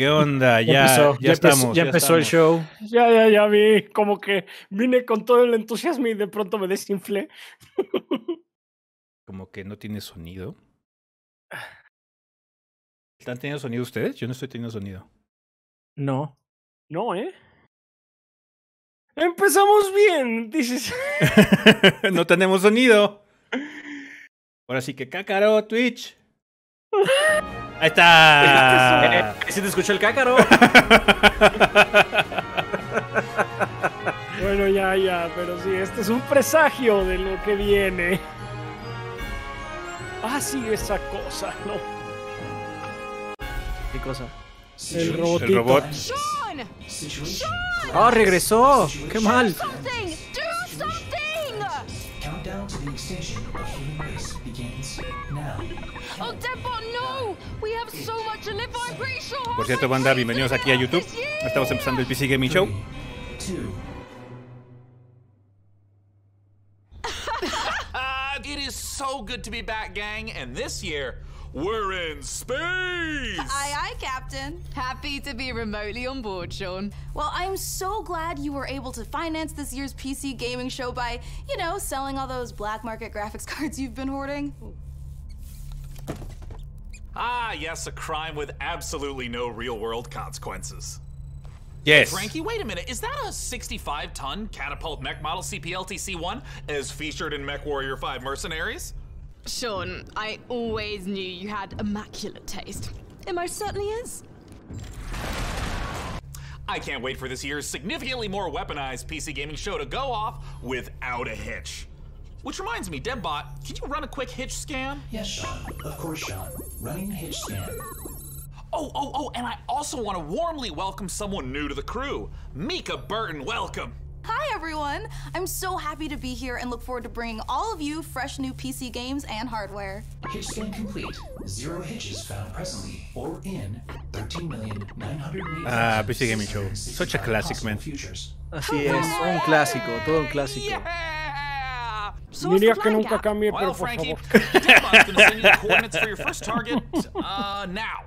¿Qué onda? Ya, empezó, ya, empezó- estamos. ya empezó el show. Ya, ya, ya vi. Como que vine con todo el entusiasmo y de pronto me desinflé. Como que no tiene sonido. ¿Están teniendo sonido ustedes? Yo no estoy teniendo sonido. No. No, ¿eh? Empezamos bien, dices. no tenemos sonido. Ahora sí que cácaro, Twitch. Ahí está. ¿Sí te escuchó el cácaro? Bueno, ya, ya, pero sí, este es un presagio de lo que viene. Ah, sí, esa cosa, ¿no? ¿Qué cosa? El robotito. El robot. ¡Ah, regresó! ¡Qué mal! Por cierto, banda, bienvenidos aquí a YouTube. Estamos empezando el PC Gaming Show. It is so good to be back, gang, and this year we're in space. Aye, aye, Captain. Happy to be remotely on board, Sean. Well, I'm so glad you were able to finance this year's PC gaming show by, you know, selling all those black market graphics cards you've been hoarding. Ah, yes, a crime with absolutely no real-world consequences. Yes. Frankie, wait a minute. Is that a 65-ton catapult mech model CPLTC-1 as featured in Mech Warrior 5 Mercenaries? Sean, I always knew you had immaculate taste. It most certainly is. I can't wait for this year's significantly more weaponized PC gaming show to go off without a hitch. Which reminds me, DevBot, can you run a quick hitch scan? Yes, Sean. Of course, Sean. Running hitch scan. Oh, oh, oh, and I also want to warmly welcome someone new to the crew. Mica Burton, welcome. Hi, everyone. I'm so happy to be here and look forward to bringing all of you fresh new PC games and hardware. Hitch scan complete. Zero hitches found presently or in 13,908,000. Ah, PC Gaming Show. Such a classic, man. Futures. Así es, un clásico, todo un clásico. Yeah! Diría que nunca cambie, pero Well, por Frankie, favor. Debbot's gonna send you the coordinates for your first target. Uh, now.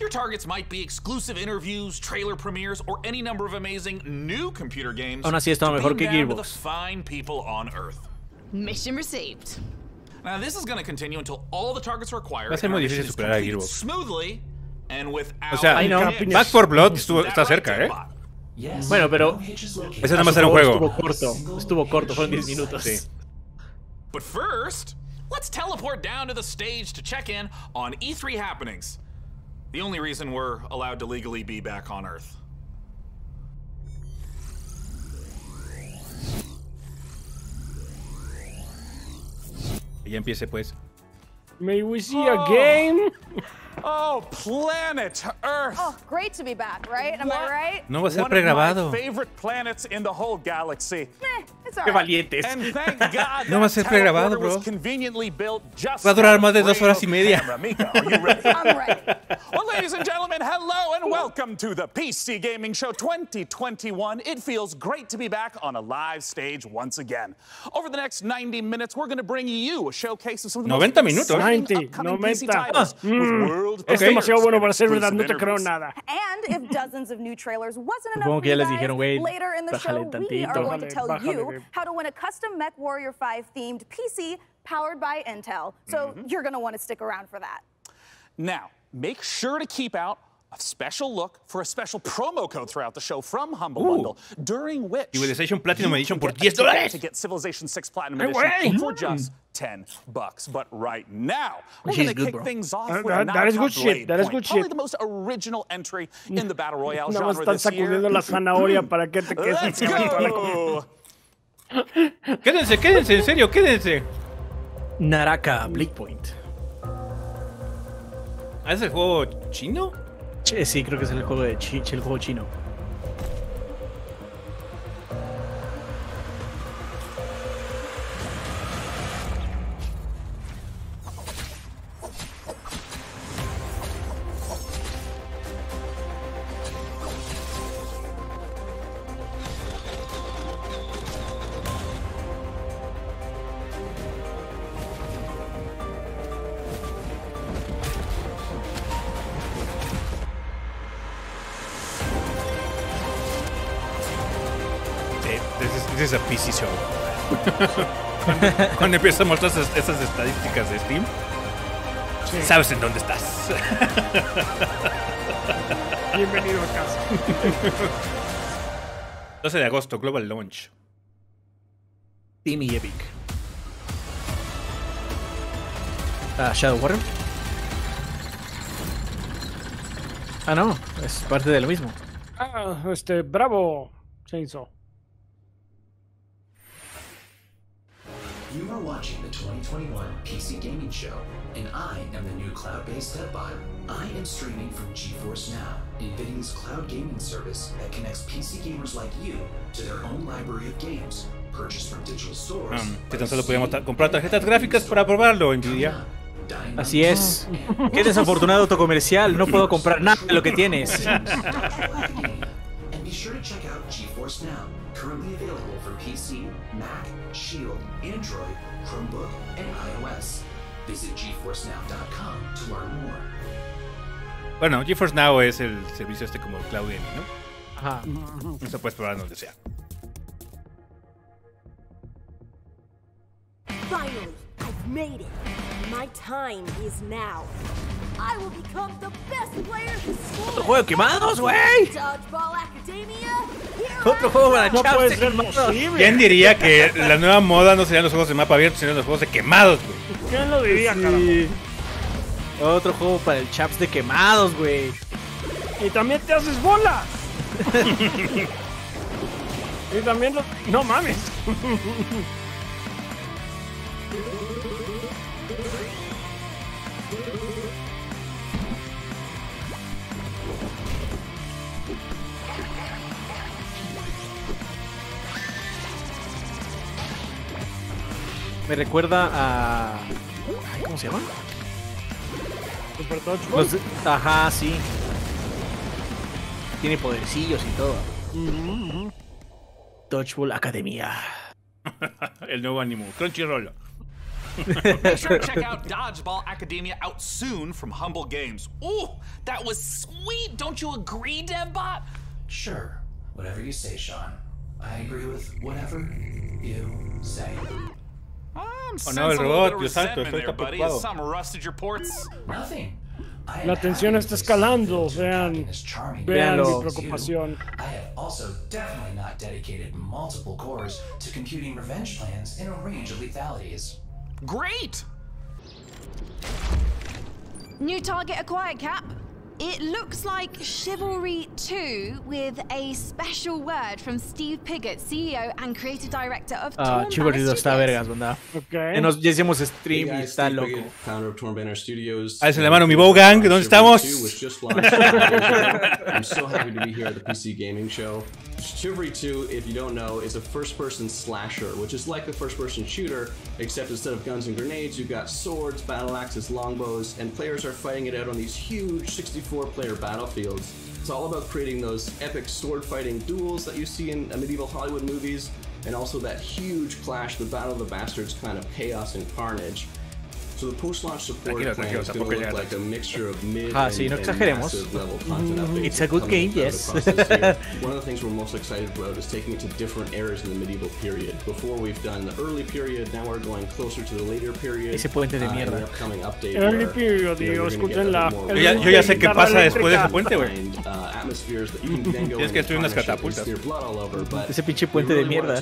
Your targets might be exclusive interviews, trailer premieres, or any number of amazing new computer games. Aún así to mejor que down to the Gearbox. fine people on Earth. Mission received. Now, this is going to continue until all the targets required. Va a ser muy difícil superar a completed Gearbox. Smoothly and without O sea, I know. a hitch. Back for Blood estuvo- está cerca, ¿eh? Yes. Bueno, pero-. Ese nada más era un juego. Estuvo corto. Estuvo corto, fueron 10 minutos. Sí. But first, let's teleport down to the stage to check in on E3 happenings. The only reason we're allowed to legally be back on Earth. Que ya empiece, pues. May we see oh. a game? Oh, planet Earth! Oh, great to be back, right? Am I right? No va a ser One of my pregrabado. favorite planets in the whole galaxy. Eh, it's ¡Qué valientes! And thank God No va a ser pregrabado, bro. conveniently built just Va a durar más de dos horas y media. camera. Mika, are you ready? I'm ready. Well, ladies and gentlemen, hello and welcome to the PC Gaming Show 2021. It feels great to be back on a live stage once again. Over the next 90 minutes, we're going to bring you a showcase of some of the 90 most minutos. exciting 90, upcoming PC 90. titles Ah, with mm. World Es premieres, demasiado bueno para ser verdad, no te creo nada. And if dozens of new trailers wasn't enough Supongo for que ya you les dijeron, "Güey, later in the bájale show, we tantito." are going to Bájale, tell bájale, you babe. how to win a custom Mech Warrior 5 themed PC powered by Intel. So Mm-hmm. you're going to want to stick around for that. Now, make sure to keep out a special look for a special promo code throughout the show from Humble Bundle, during which Civilization Platinum you Edition can por get 10 a dólares. to get Civilization 6 Platinum Edition güey. for just 10 bucks. But right now, we're going to kick bro. things off Uh, with that- that is good shit. Blade That is Point, good probably the most original entry in the Battle Royale Nada más genre están this year. sacudiendo la zanahoria para que te quedes Let's pegado a go! Quédense, quédense, en serio, quédense. Naraka Bladepoint. ¿Ah, ¿Es el juego chino? Sí, creo que es el juego de chi- el juego chino. Empiezas a mostrar esas, esas estadísticas de Steam, sabes en dónde estás. Bienvenido a casa. 12 de agosto, Global Launch. Steam y Epic. Ah, Shadow Warrior. Ah, no, es parte de lo mismo. Ah, este, bravo, Chainsaw. You are watching the 2021 PC Gaming Show, and I am the new cloud-based deadbot. I am streaming from GeForce Now, NVIDIA's cloud gaming service that connects PC gamers like you to their own library of games, purchased from digital stores. Um, que tan solo podíamos comprar tarjetas gráficas para probarlo, Nvidia. Así es. Qué desafortunado autocomercial. No puedo comprar nada de lo que tienes. Shield, Android, Chromebook, and iOS. Visit GeForceNow.com to learn more. Bueno, GeForce Now es el servicio este como Cloud Gaming, ¿no? Ajá. Eso puedes probar donde sea. Finally, I've made it. My time is now. I will become the best player. Otro juego de quemados, güey. Otro juego para No chaps puede de ser posible. ¿Quién diría que la nueva moda no serían los juegos de mapa abierto, serían los juegos de quemados, güey? ¿Quién lo diría, Sí. Otro juego para el chaps de quemados, güey. Y también te haces bola. y también lo... No mames. Me recuerda a. ¿Cómo se llama? Super Dodgeball. Los- Ajá, sí. Tiene podercillos y todo. Dodgeball Academia. El nuevo ánimo. Crunchyroll. Be sure to check out Dodgeball Academia out soon from Humble Games. Ooh, that was sweet. Don't you agree, DevBot? Sure, whatever you say, Sean. I agree with whatever you say. I'm Oh, no, el sensing a little robot, bit of Dios santo, estoy there, preocupado. Has something rusted your ports? Nothing. I La tensión está escalando. Vean, is charming. vean mi preocupación. I have also definitely not dedicated multiple cores to computing revenge plans in a range of lethalities. Great! New target acquired, Cap. It looks like Chivalry 2 with a special word from Steve Piggott, CEO and creative director of Ah, Torn Chivalry Banner 2 está vergas, banda. Ok. Eh, nos, ya hicimos Hey stream y guys, está Steve loco. Piggott, founder of Torn Banner Studios. Ah, Alza la uh, mano, mi Bogang, ¿dónde estamos? Chivalry 2 was just launched a couple days ago. I'm so happy to be here at the PC Gaming Show. Chivalry 2, if you don't know, is a first-person slasher, which is like a first-person shooter, except instead of guns and grenades, you've got swords, battle axes, longbows, and players are fighting it out on these huge 64-player battlefields. It's all about creating those epic sword-fighting duels that you see in uh, medieval Hollywood movies, and also that huge clash, the Battle of the Bastards kind of chaos and carnage. Ah, sí, no exageremos. Mm, it's a good game, yes. One of the things we're most excited about is taking it to different eras in the medieval period. Before we've done the early period, now we're going closer to the later period. Ese puente de uh, mierda. Early period, digo, escúchenla. Yo ya sé qué pasa después de ese puente, güey. Uh, tienes que destruir unas catapultas. Ese pinche puente de mierda.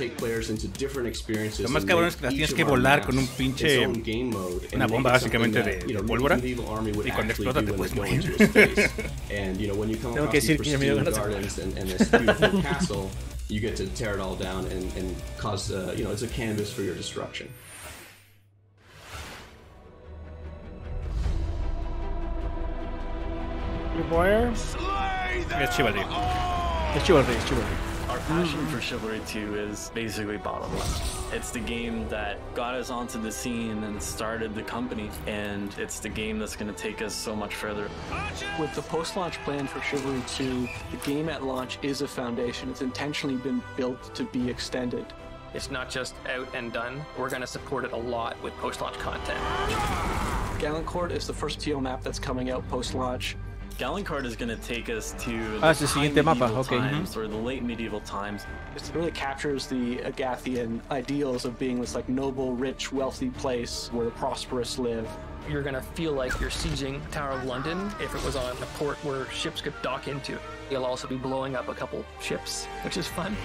Lo más cabrón es que las tienes que volar con un pinche... Una bomba it básicamente de- you de know, pólvora. medieval army would Y cuando explota do te when puedes they go morir. into space. And you know, when you come Tengo across que decir que ya me dio ganas de- gardens and, and this beautiful castle, you get to tear it all down and, and cause, uh, you know, it's a canvas for your destruction. You boy. Es Chivalry. Es Chivalry, es Chivalry. Our passion for Chivalry 2 is basically bottom line. It's the game that got us onto the scene and started the company, and it's the game that's going to take us so much further. With the post-launch plan for Chivalry 2, the game at launch is a foundation. It's intentionally been built to be extended. It's not just out and done. We're going to support it a lot with post-launch content. Galencourt is the first TO map that's coming out post-launch. Galencourt is going to take us to the Ah, es el high siguiente mapa, medieval ok. times or the late medieval times. It really captures the Agathian ideals of being this like noble, rich, wealthy place where the prosperous live. You're gonna feel like you're sieging Tower of London if it was on a port where ships could dock into. You'll also be blowing up a couple ships, which is fun.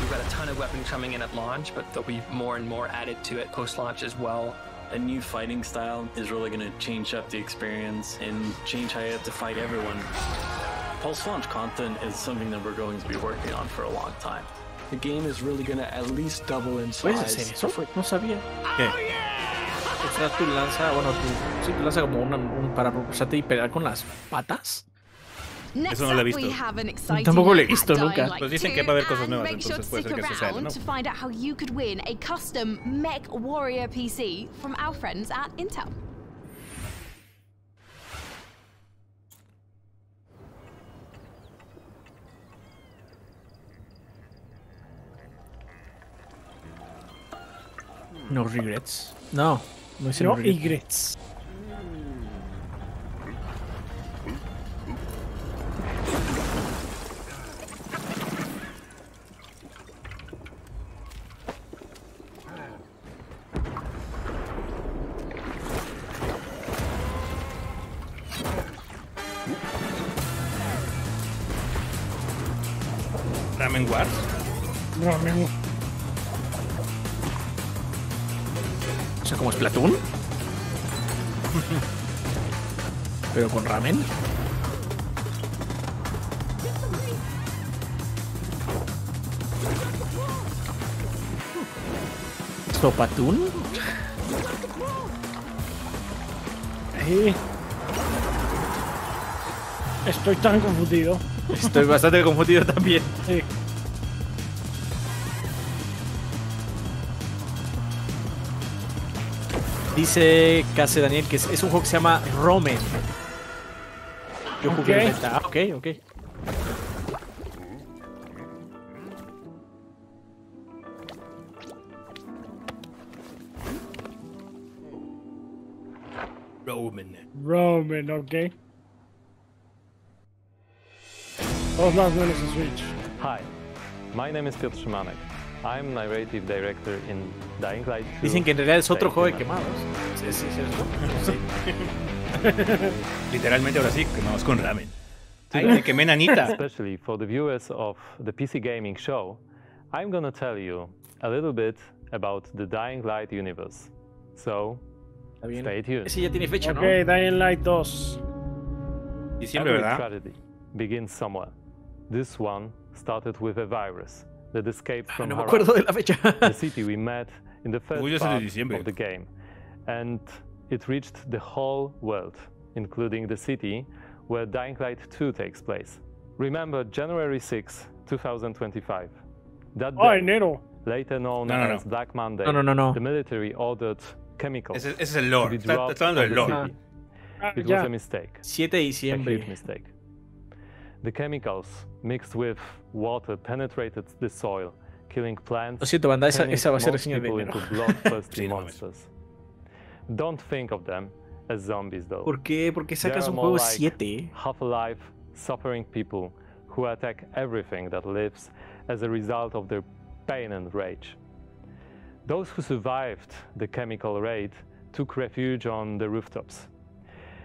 We've got a ton of weapons coming in at launch, but there'll be more and more added to it post-launch as well. A new fighting style is really going to change up the experience and change how you have to fight everyone. Pulse launch content is something that we're going to be working on for a long time. The game is really going to at least double in size. ¿Puedes size. hacer eso? No sabía. ¿Qué? Oh, o sea, tú lanzas, bueno, tú, sí, tú lanzas como una, un, para propulsarte y pegar con las patas. Next Eso no lo he up, visto. we have an exciting Tampoco lo he visto nunca. Pues dicen 2, que va a haber cosas and nuevas, make sure entonces to puede ser stick que eso sea, around ¿no? to find out how you could win a custom Mech Warrior PC from our friends at Intel. No regrets. No, no es No regret. regrets. ¿Sopatún? Sí. Estoy tan confundido. Estoy bastante confundido también. Sí. Dice Case Daniel que es, es un juego que se llama Romen. Yo jugué Ok. el. Ah, ok, ok. Roman. Roman, ok. Todos lados menos en Switch. Hi, my name is Piotr Szymanek. I'm narrative director in Dying Light 2. Dicen que en realidad es otro juego de Human. quemados. Sí, sí, sí. Sí. Literalmente ahora sí, quemamos con ramen. Ay, me quemé nanita. Especially for the viewers of the PC Gaming Show, I'm gonna tell you a little bit about the Dying Light universe. So, stay tuned. Ese ya tiene fecha, ¿no? Ok, Dying Light 2. Diciembre, Every ¿verdad? tragedy begins somewhere. This one started with a virus that escaped ah, from no me Harran, acuerdo de la fecha. the city we met in the first Uy, es de part of the game, and it reached the whole world, including the city where Dying Light 2 takes place. Remember January 6, 2025. That day, enero. later known No, no, no. as Black Monday, No, no, no, no. the military ordered chemicals Ese- ese es el lore. to be Está- dropped está hablando on del the lore. city. Ah, It ya. was a mistake. 7 de A huge mistake. The chemicals mixed with water penetrated the soil, killing plants. Lo siento, banda, esa- turning esa va a ser most reseña de people enero. bloodthirsty Sí, no mames. monsters. Don't think of them as zombies, though. ¿Por qué? ¿Por qué sacas un are more like Half-alive, suffering people who attack everything that lives as a result of their pain and rage. Those who survived the chemical raid took refuge on the rooftops.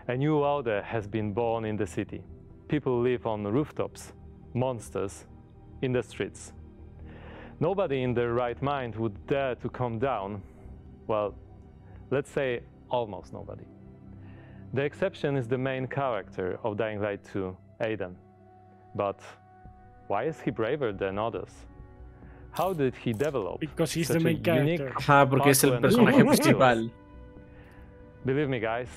A new order has been born in the city. People live on the rooftops, monsters in the streets. Nobody in their right mind would dare to come down. Well, let's say almost nobody. The exception is the main character of Dying Light 2, Aiden. But why is he braver than others? How did he develop Because he's such the a main character. unique Ajá, porque es el powerful personaje principal. Believe me, guys,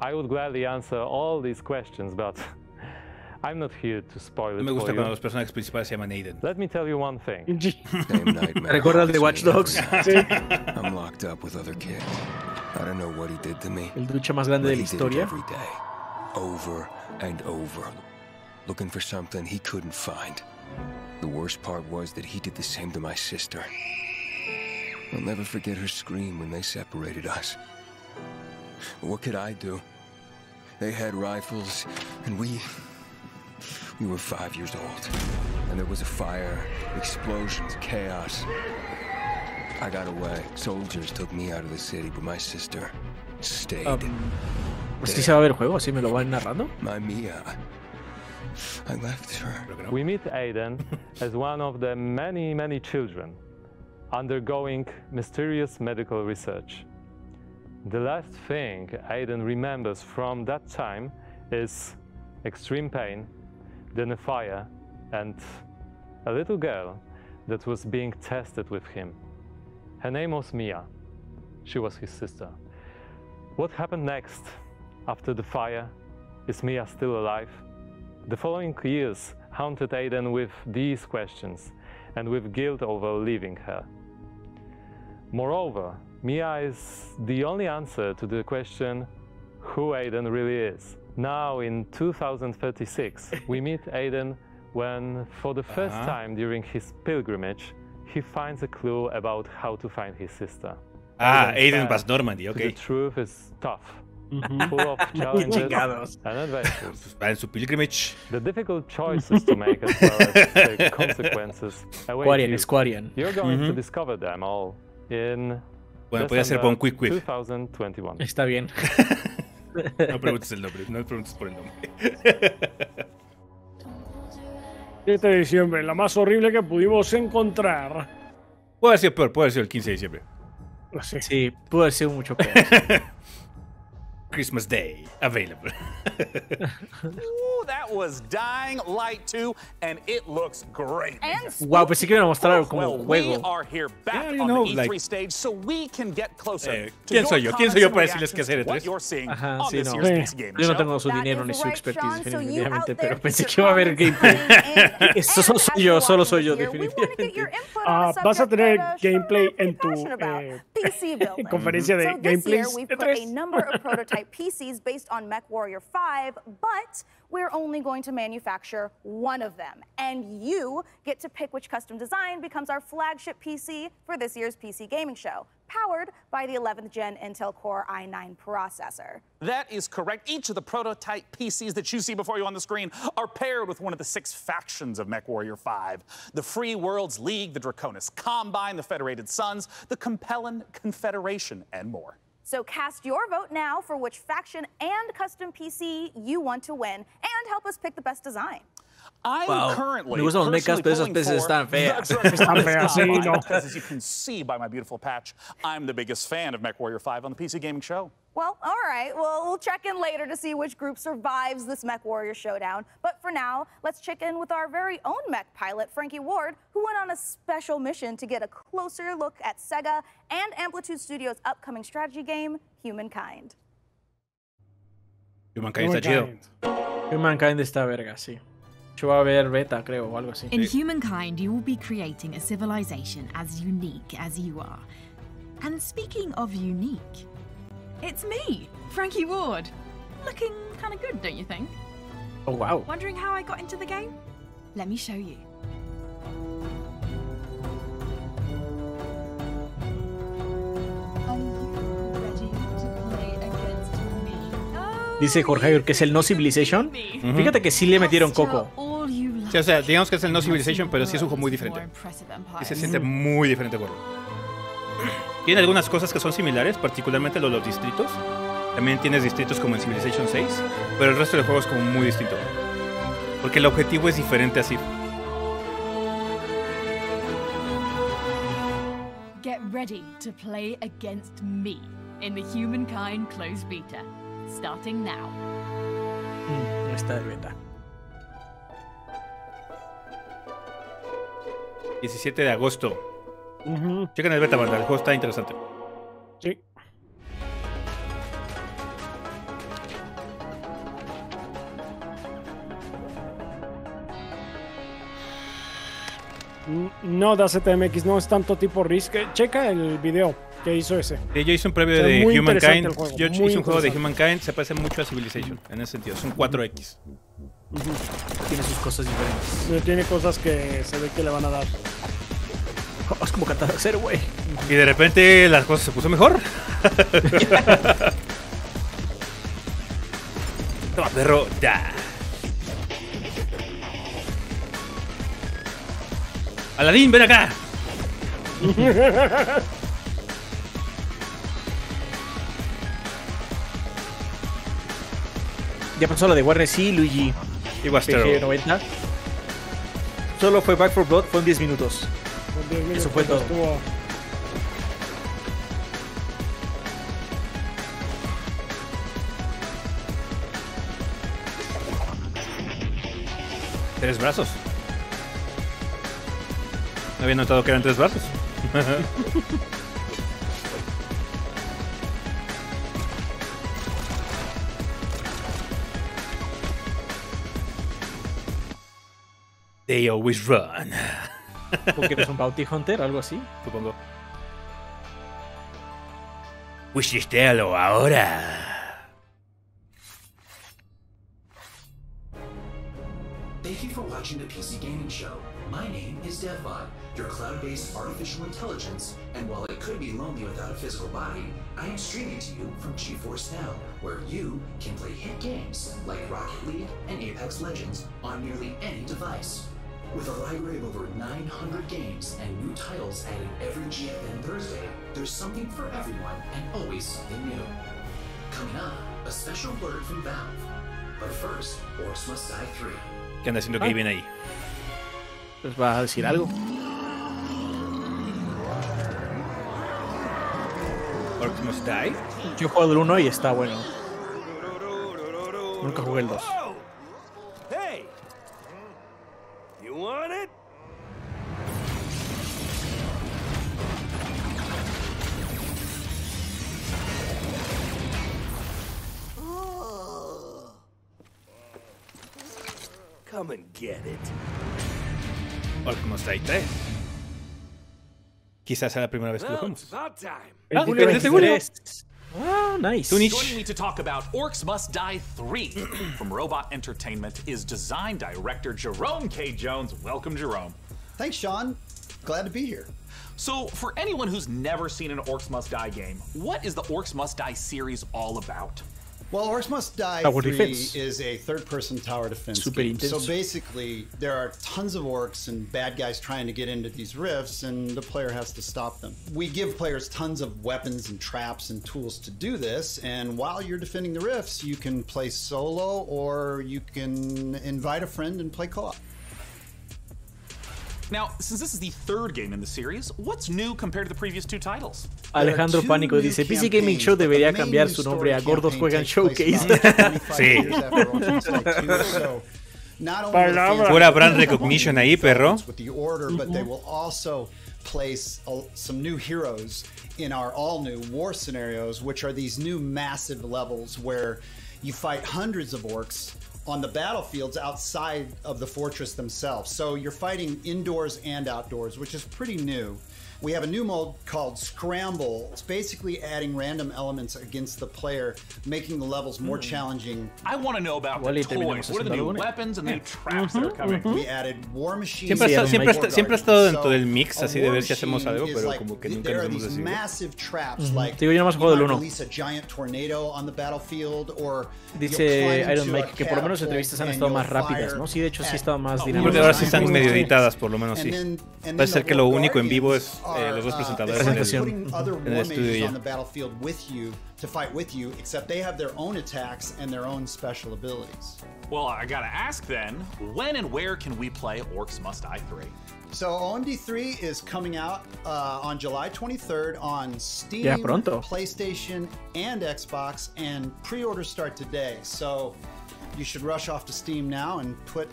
I would gladly answer all these questions, but I'm not here to spoil it me gusta for cuando you. los personajes principales se llaman Aiden. Let me tell you one thing. Same nightmare. ¿Recuerdas el de Watch Dogs? Sí. I'm locked up with other kids. I don't know what he did to me. El ducha más grande de but la he did it historia. every day, over and over, looking for something he couldn't find. The worst part was that he did the same to my sister. I'll never forget her scream when they separated us. What could I do? They had rifles, and we. We were five years old. And there was a fire, explosions, chaos. I got away. Soldiers took me out of the city, but my sister stayed. Um, ¿Sí se va a ver el juego? ¿Sí me lo van narrando? My Mia. I left her. We meet Aiden as one of the many, many children undergoing mysterious medical research. The last thing Aiden remembers from that time is extreme pain, then a fire, and a little girl that was being tested with him. Her name was Mia. She was his sister. What happened next after the fire? Is Mia still alive? The following years haunted Aiden with these questions and with guilt over leaving her. Moreover, Mia is the only answer to the question who Aiden really is. Now, in 2036, we meet Aiden when, for the 1st Uh-huh. time during his pilgrimage, he finds a clue about how to find his sister. Ah, Aiden's Aiden path Vas Normandy, ok. The truth is tough, Ujú. full of challenges Chingados. and adventures. Va en su pilgrimage. The difficult choices to make as well as the consequences await Squarian, you. Squarian. You're going to Mhm. discover them all in Bueno, podría ser December para un quick quick. 2021. Está bien. No preguntes el nombre, no preguntes por el nombre. 7 de diciembre, la más horrible que pudimos encontrar. Puede haber sido peor, puede haber sido el 15 de diciembre. Sí, sí pudo haber sido mucho peor. Christmas Day, available. that was Dying Light 2, and it looks great. And wow, pensé que iban a mostrar como well, juego. We are here back yeah, on know, e the E3 like, stage, so we can get closer eh, ¿Quién soy yo? ¿Quién soy yo para decirles qué hacer E3? Ajá, sí, no. Eh, yo no tengo su dinero ni su expertise, definitivamente, pero pensé que iba a haber gameplay. Eso soy yo, solo soy yo, definitivamente. Uh, vas a tener gameplay en tu eh, conferencia de gameplays de 3. We're only going to manufacture one of them. And you get to pick which custom design becomes our flagship PC for this year's PC gaming show, powered by the 11th gen Intel Core i9 processor. That is correct. Each of the prototype PCs that you see before you on the screen are paired with one of the six factions of MechWarrior 5 the Free Worlds League, the Draconis Combine, the Federated Suns, the Capellan Confederation, and more. So cast your vote now for which faction and custom PC you want to win, and help us pick the best design. I'm Wow. currently Me gustan los mechas, personally pero esas pulling peces for están feas. the Draconis Están feas, sí, Combine, no. Because as you can see by my beautiful patch, I'm the biggest fan of MechWarrior 5 on the PC Gaming Show. Well, all right. Well, we'll check in later to see which group survives this Mech Warrior showdown. But for now, let's check in with our very own mech pilot, Frankie Ward, who went on a special mission to get a closer look at Sega and Amplitude Studios' upcoming strategy game, Humankind. Humankind está chido. Humankind está verga, sí. Yo va a ver beta, creo, o algo así. In Humankind, you will be creating a civilization as unique as you are. And speaking of unique, it's me, Frankie Ward. Looking kind of good, don't you think? Oh, wow. Wondering how I got into the game? Let me show you. Are you ready to play against me? Dice Jorge Javier que es el No Civilization. Fíjate que sí le metieron coco. Sí, o sea, digamos que es el No Civilization, pero sí es un juego muy diferente. Y se siente muy diferente, gordo. Tiene algunas cosas que son similares, particularmente lo de los distritos. También tienes distritos como en Civilization 6, pero el resto del juego es como muy distinto. Porque el objetivo es diferente así. Get ready to play against me in the Humankind closed beta, starting now. Mm, está de beta. 17 de agosto. Ujú. Chequen el beta, banda. El juego está interesante. Sí. No, da CTMX, no es tanto tipo Risk. Eh, Checa el video que hizo ese. Sí, yo hice un previo O sea, de Humankind. el juego, yo muy hice un juego de. Humankind. Se parece mucho a Civilization en ese sentido. Es un 4X. Tiene sus cosas diferentes. Tiene cosas que se ve que le van a dar. Es como cantar a cero, güey. Y de repente las cosas se puso mejor. Toma, perro, da. Aladín, ven acá. Ya pasó la de Warner, sí, Luigi. Terrible. PG-90. Solo fue Back for Blood, fue en 10 minutos. Eso fue todo. Estuvo- Tres brazos. No había notado que eran tres brazos. They always run. Porque eres un Bounty Hunter, algo así. Supongo. Wishistéalo ahora. Thank you for watching the PC Gaming Show. My name is DevBot, your cloud-based artificial intelligence, and while it could be lonely without a physical body, I am streaming to you from GeForce Now, where you can play hit games like Rocket League and Apex Legends on nearly any device. With a library of over 900 games and new titles added every GFN Thursday, there's something for everyone and always something new. Coming up, a special word from Valve. But first, Orcs Must Die 3. ¿Qué anda haciendo Kevin ahí? Pues va a decir algo. Orcs Must Die. Yo juego el 1 y está bueno. Nunca jugué el 2. Come and get it. Orcs Must Die 3. Quizás sea la primera vez que lo Well, jugamos. it's about time. El Ah, julio ¿de seguro? 23. Ah, nice. Joining me to talk about Orcs Must Die 3 from Robot Entertainment is design director Jerome K. Jones. Welcome, Jerome. Thanks, Sean. Glad to be here. So, for anyone who's never seen an Orcs Must Die game, what is the Orcs Must Die series all about? Well, Orcs Must Die Tower 3 defense. is a third-person tower defense Super game. So basically, there are tons of orcs and bad guys trying to get into these rifts, and the player has to stop them. We give players tons of weapons and traps and tools to do this, and while you're defending the rifts, you can play solo or you can invite a friend and play co-op. Now, since this is the third game in the series, what's new compared to the previous two titles? Alejandro Pánico dice, PC Gaming Show debería cambiar su nombre a Gordos Juegan Showcase. Sí. Palabra. will Pura brand recognition ahí, perro. with the order, but they mm-hmm. will also place some new heroes in our all-new war scenarios, which are these new massive levels where you fight hundreds of orcs on the battlefields outside of the fortress themselves. So you're fighting indoors and outdoors, which is pretty new. We have a new mode called Scramble. It's basically adding random elements against the player, making the levels more challenging. I want to know about Igual the toys. What are the new weapens and the new traps that are coming? We added War Machine. Siempre, ha estado- siempre, ha esta- siempre ha estado dentro del mix, así de ver si hacemos algo, pero like- como que nunca nos hemos these decidido. massive traps, Ujú. like Digo, yo juego del might uno. release a giant tornado on the battlefield, or Dice you'll climb Iron Mike que por lo menos las entrevistas han estado más rápidas, ¿no? Sí, de hecho sí estado más Porque dinámicas. ahora sí están medio editadas, por lo menos sí. Parece ser que lo único en vivo es eh, los dos are, uh, presentadores en el, putting other en el war estudio mages ya. on the battlefield with you to fight with you, except they have their own attacks and their own special abilities. Well, I gotta ask then, when and where can we play Orcs Must Die 3? So OMD3 is coming out uh, on July 23rd on Steam, Ya pronto. PlayStation, and Xbox, and pre-orders start today. So you should rush off to Steam now and put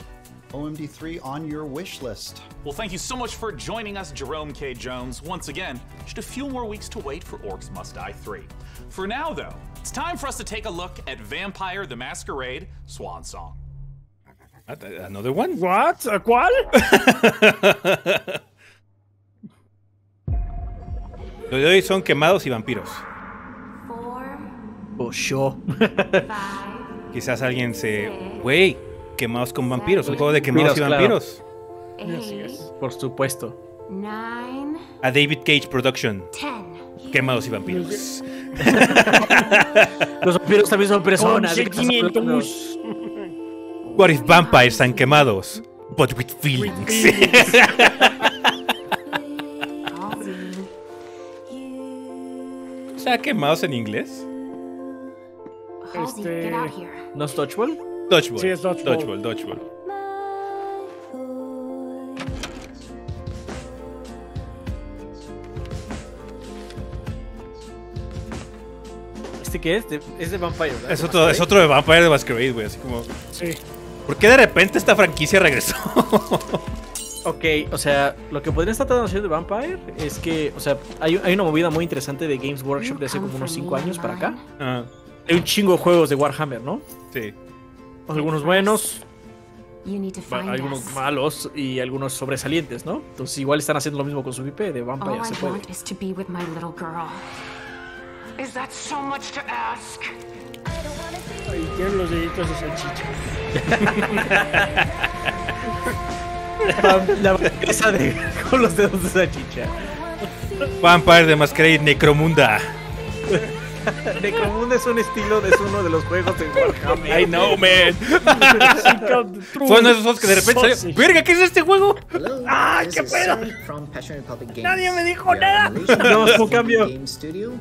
OMD3 on your wish list. Well, thank you so much for joining us, Jerome K. Jones. Once again, just a few more weeks to wait for Orcs Must Die 3. For now, though, it's time for us to take a look at Vampire the Masquerade Swan Song. Another one? What? ¿A ¿Cuál? Lo de hoy son quemados y vampiros. O yo. Oh, Quizás alguien se. Güey, quemados con vampiros. Un juego de quemados y Claro. vampiros. Por supuesto. nine, A David Cage Production. ten. Quemados y vampiros. Los vampiros también son personas. What if vampires están quemados? But with feelings. ¿Está quemados en inglés? Este... ¿No es Dodgeball? Dodgeball. Sí, es Dodgeball. Dodgeball, Dodgeball. ¿Este qué es? De- es de Vampire, ¿verdad? Es otro, es otro de Vampire de Masquerade, güey. Así como. Sí. ¿Por qué de repente esta franquicia regresó? Ok, o sea, lo que podrían estar tratando de hacer de Vampire es que, o sea, hay, hay una movida muy interesante de Games Workshop de hace como unos 5 años para acá. Ah, Hay un chingo de juegos de Warhammer, ¿no? sí algunos buenos, algunos malos y algunos sobresalientes, ¿no? Entonces igual están haciendo lo mismo con su IP de Vampire, se puede. Ay, quiero los deditos de salchicha. La esa de con los dedos de salchicha. Vampire de Masquerade Necromunda. Necromunda es un estilo, es uno de los juegos de Warhammer. I know, man. Son esos juegos que de repente salen. Verga, ¿qué es este juego? ¡Ah, qué pedo! Nadie me dijo nada. No, es un cambio. Game Studio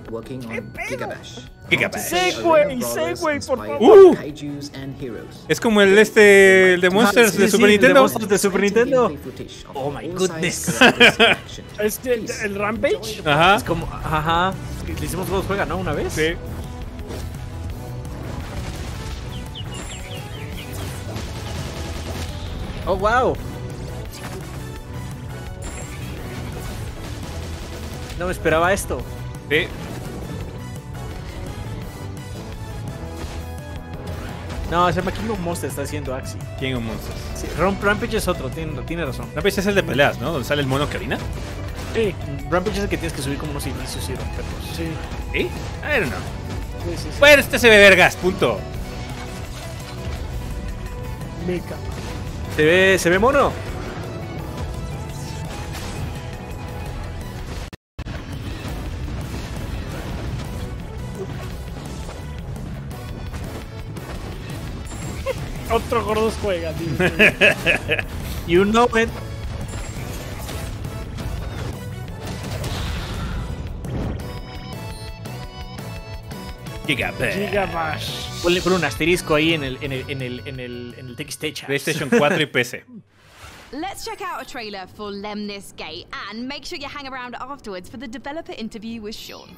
Gigabash. Segway, Segway, por favor. Uh. Kaijus and heroes. Es como el este. El de Monsters sí, de sí, Super el de Nintendo. De Super Nintendo. Oh my goodness. Este, el Rampage. Ajá. Es como, ajá. Le hicimos todos juega, ¿no? Una vez. Sí. Oh, wow. No me esperaba esto. Sí. No, se llama King of Monsters está haciendo Axi. King of Monsters. Sí, Ram- Rampage es otro, tiene, tiene razón. Rampage es el de peleas, ¿no? Donde sale el mono que orina. Sí, Rampage es el que tienes que subir como unos inicios y romperlos. Sí. ¿Sí? I don't know. Sí, sí, sí. Bueno, este se ve vergas, punto. Meca. ¿Se ve, se ve mono? Otro gordos juega, tío. You know it. Gigabash. Gigabash. Ponle, ponle un asterisco ahí en el, en el, en el, en el, en el TXT chat. PlayStation 4 y PC. Let's check out a trailer for Lemnis Gate and make sure you hang around afterwards for the developer interview with Sean.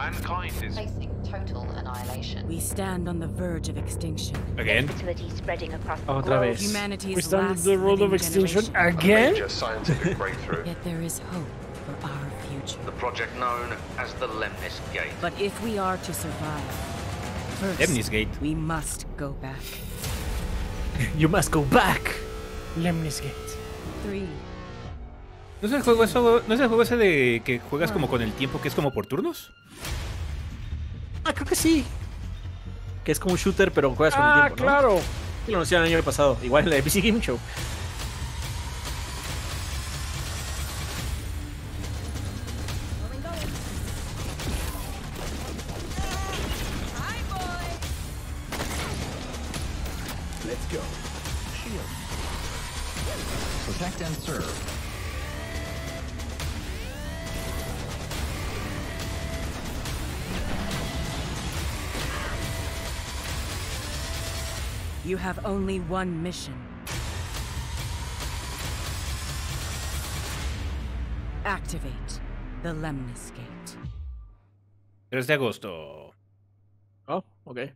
Mankind is Facing total annihilation. We stand on the verge of extinction. Again. Spreading across the Otra world. vez. Humanity's We stand last at the road of extinction generation. again. major scientific breakthrough. Yet there is hope for our future. the project known as the Lemnis Gate. But if we are to survive, first Lemnis Gate. we must go back. You must go back. Lemnis Gate. Three. ¿No es el juego, eso, ¿no es el juego ese de que juegas como con el tiempo, que es como por turnos? Creo que sí. Que es como un shooter, pero juegas con Ah, el tiempo, ¿no? claro. Sí, lo anunciaron el año pasado. Igual en la de PC Gaming Show. You only one mission. Activate the Lemnis Gate. 3 de agosto. Oh, ok.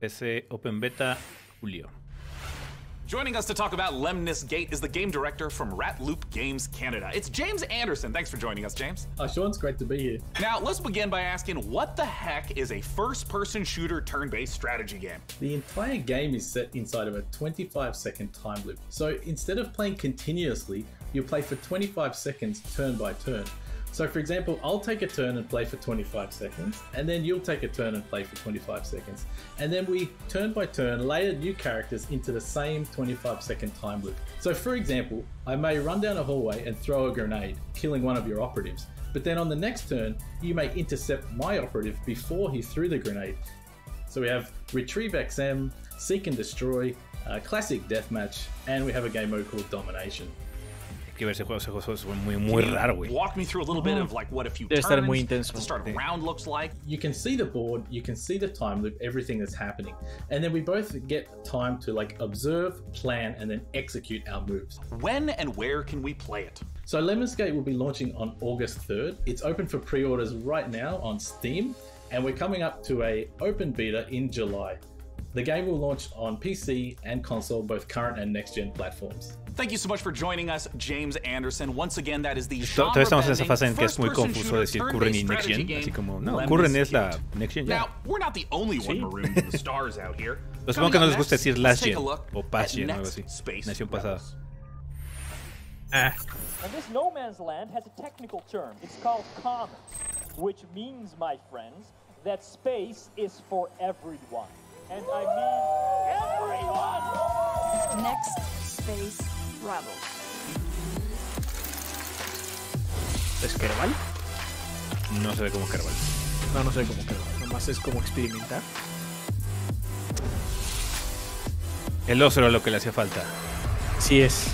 PC Open Beta, julio. Joining us to talk about Lemnis Gate is the game director from Rat Loop Games Canada. It's James Anderson. Thanks for joining us, James. Oh, Sean, it's great to be here. Now, let's begin by asking what the heck is a first person shooter turn based strategy game? The entire game is set inside of a 25 second time loop. So instead of playing continuously, you play for 25 seconds turn by turn. So, for example, I'll take a turn and play for 25 seconds, and then you'll take a turn and play for 25 seconds. And then we, turn by turn, layer new characters into the same 25 second time loop. So, for example, I may run down a hallway and throw a grenade, killing one of your operatives. But then on the next turn, you may intercept my operative before he threw the grenade. So we have Retrieve XM, Seek and Destroy, uh, Classic Deathmatch, and we have a game mode called Domination. Hay que ver ese juego, ese juego es muy, muy raro, güey. Walk me through a little bit of like what a few Debe turns estar muy intenso. the start of a round looks like. You can see the board, you can see the time loop, everything that's happening. And then we both get time to like observe, plan, and then execute our moves. When and where can we play it? So Lemnis Gate will be launching on August 3rd. It's open for pre-orders right now on Steam, and we're coming up to a open beta in July. The game will launch on PC and console, both current and next-gen platforms. Thank you so much for joining us, James Anderson. Once again, that is the To- Todavía estamos en esa fase en que es muy confuso decir first-person Curren y Next Gen. strategy Así como, no, Lemon Curren es la Next Gen ya. Now, we're not the only one Sí. marooned in the stars out here. Pero supongo que no les gusta decir Last Gen o Past Gen o algo así. Nación pasada. And this no man's land has a technical term. It's called commons, which means, my friends, that space is for everyone. And I mean everyone! Next Space Rebels. ¿Es Kerbal? No se ve como Kerbal. No, no sé cómo Kerbal. Nomás es como experimentar. El oso era lo que le hacía falta. Sí es.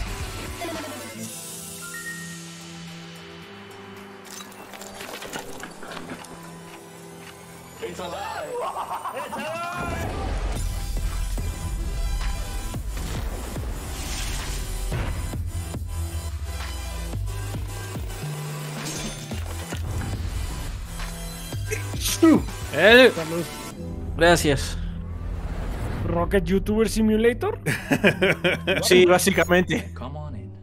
Eh, Gracias. Rocket YouTuber Simulator. Sí, básicamente.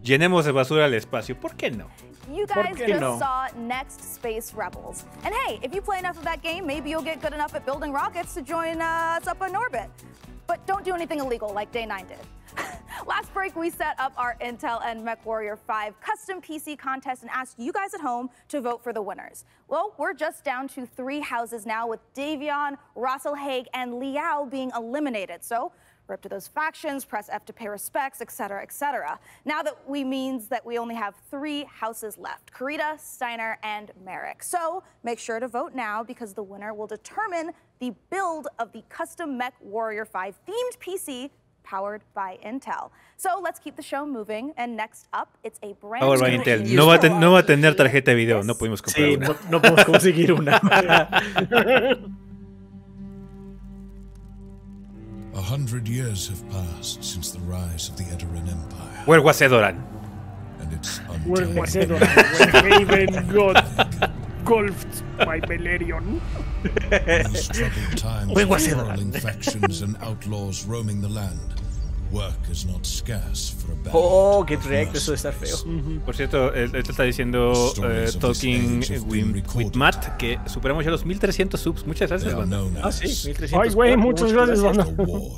Llenemos de basura el espacio. ¿Por qué no? You ¿Por guys qué just no? saw Next Space Rebels. And hey, if you play enough of that game, maybe you'll get good enough at building rockets to join uh, us up in orbit. But don't do anything illegal like Day 9 did. Last break, we set up our Intel and MechWarrior 5 custom PC contest and asked you guys at home to vote for the winners. Well, we're just down to three houses now with Davion, Rasalhague, and Liao being eliminated. So rip to those factions, press F to pay respects, etc., etc. Now that we means that we only have three houses left: Kurita, Steiner, and Marik. So make sure to vote now because the winner will determine the build of the custom Mech Warrior 5 themed PC powered by Intel. So let's keep the show moving. And next up, it's a brand Power by new Intel. No va, a ten- no va a tener tarjeta de video. No pudimos comprar Sí, una. no, no podemos conseguir una. A hundred years have passed since the rise of the Edoran Empire, Where was Edoran? and it's Where untamed. was it? When Haven got golfed by Belerion. These troubled times Where of was quarreling Edoran? factions and outlaws roaming the land. Work is not scarce for a band. Oh, qué react, eso de estar feo. Por cierto, él, él te está diciendo eh, Talking with, with Matt que superamos ya los 1300 subs. Muchas gracias, banda. Ah, sí, 1300. Ay, güey, muchas gracias, banda. Oh,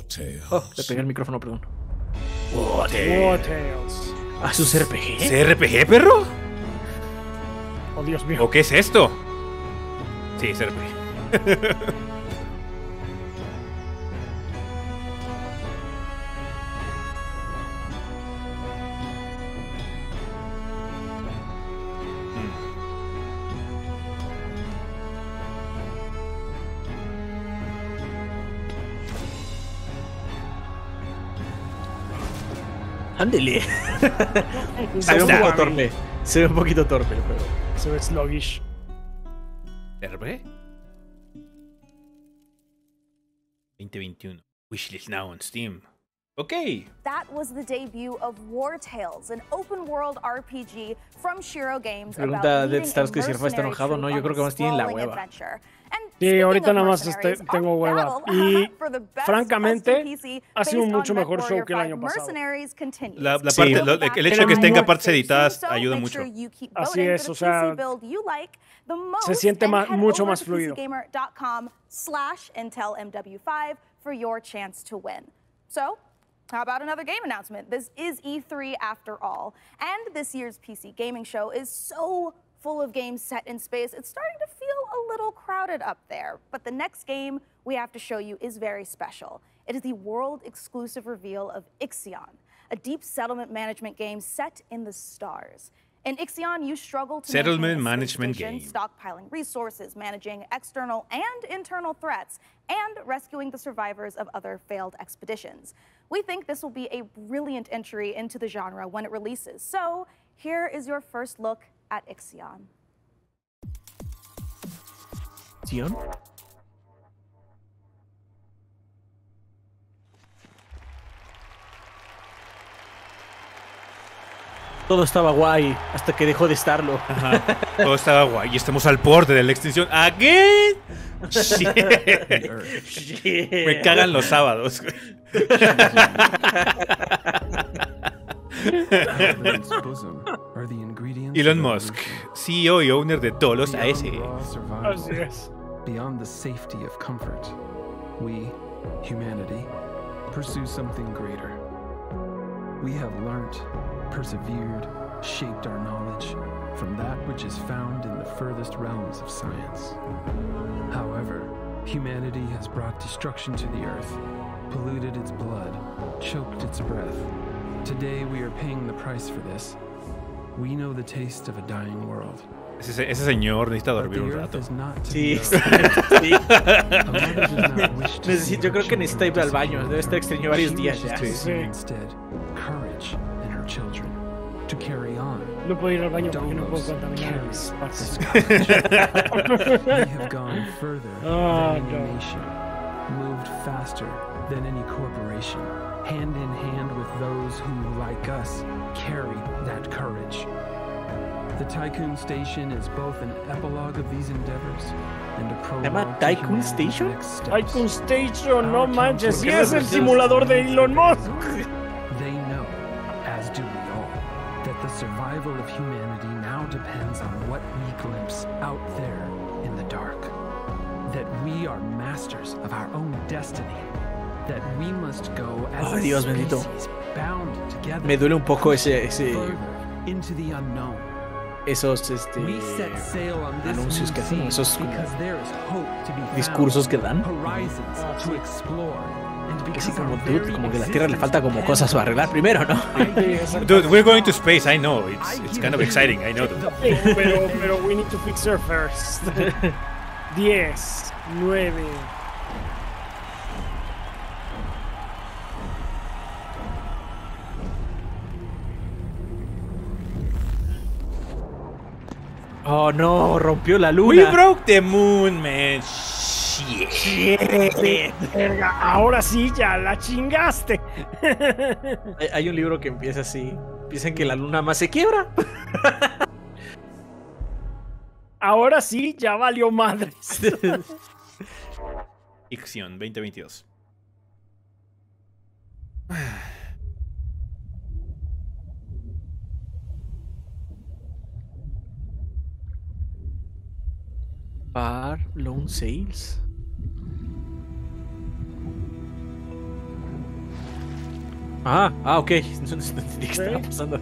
le pegué el micrófono, perdón. War Tales. ¿Ah, sus RPG? ¿CRPG, perro? Oh, Dios mío. ¿O qué es esto? Sí, CRPG. Ándele. Se ve un poco torpe. Se ve un poquito torpe el juego. Se ve sluggish. ¿CRPG? 2021. Wishlist now on Steam. Ok. That was the debut of War Tales, an open world RPG from Shiro Games Pregunta about Dead Stars a que si Rafa está enojado. No, yo creo que más tienen la hueva. adventure. Sí, ahorita nada más tengo hueva. Y francamente, ha sido un mucho mejor show que el año pasado. La, la parte, el hecho de que tenga partes editadas ayuda mucho. Así es, o sea, se siente más, mucho más fluido. How about another game announcement? This is E3 after all. And this year's PC gaming show is so full of games set in space, it's starting to a little crowded up there. But the next game we have to show you is very special. It is the world exclusive reveal of Ixion, a deep settlement management game set in the stars. In Ixion, you struggle to Settlement management game. stockpiling resources, managing external and internal threats, and rescuing the survivors of other failed expeditions. We think this will be a brilliant entry into the genre when it releases. So, here is your first look at Ixion. Todo estaba guay hasta que dejó de estarlo. Ajá. Todo estaba guay y estamos al borde de la extinción. ¿Again? Shit. Me cagan los sábados. Elon Musk, CEO y owner de todos los AS. Así es. Beyond the safety of comfort, we, humanity, pursue something greater. We have learnt, persevered, shaped our knowledge from that which is found in the furthest realms of science. However, humanity has brought destruction to the earth, polluted its blood, choked its breath. Today we are paying the price for this. We know the taste of a dying world. Ese, ese señor necesita dormir un rato. is to Sí, sí. A mother does not wish to see Necesito- yo creo que necesita ir al baño. Debe estar extraño varios días ya. to see instead courage in her children to carry on. No puedo ir al baño porque no puedo contaminar el carries have gone further Oh, than any no. nation, moved faster than any corporation, hand in hand with those who, like us, carry that courage. The Tycoon Station is both an epilogue of these endeavors and a llama prologue to Tycoon humanity's Station? next steps. Tycoon Station, no manches, ¿Por sí qué es me el simulador de Elon Musk. They know, as do we all, that the survival of humanity now depends on what we glimpse out there in the dark. That we are masters of our own destiny. That we must go as Ay, a Dios bendito. species bound together Me duele un poco ese, ese into the unknown. Esos este, anuncios que hacen, esos como discursos que dan. horizons to explore, and Que sí, como dude, como que la Tierra le falta como cosas para arreglar primero, ¿no? Dude, we're going to space. I know. It's, it's kind of exciting. I know. Pero, pero we need to fix her first. 10, 9. Oh no, rompió la We luna. broke the moon, man. Shit. Verga, ahora sí ya la chingaste. Hay, hay un libro que empieza así. Piensan que la luna más se quiebra. Ahora sí ya valió madres. Ixion 2022. Bar Lone Sales. Ah, ah, ok. No entendí qué estaba pasando.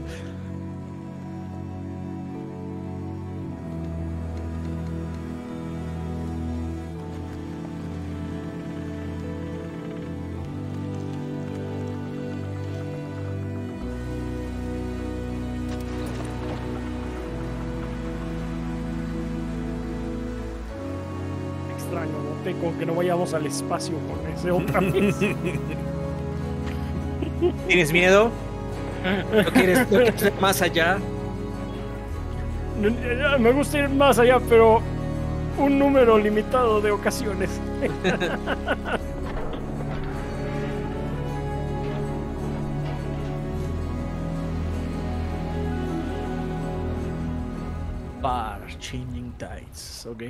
Vayamos al espacio con ese otra vez. ¿Tienes miedo? ¿No quieres, no quieres ver más allá? Me gusta ir más allá, pero un número limitado de ocasiones. Bar Changing Tides. Ok.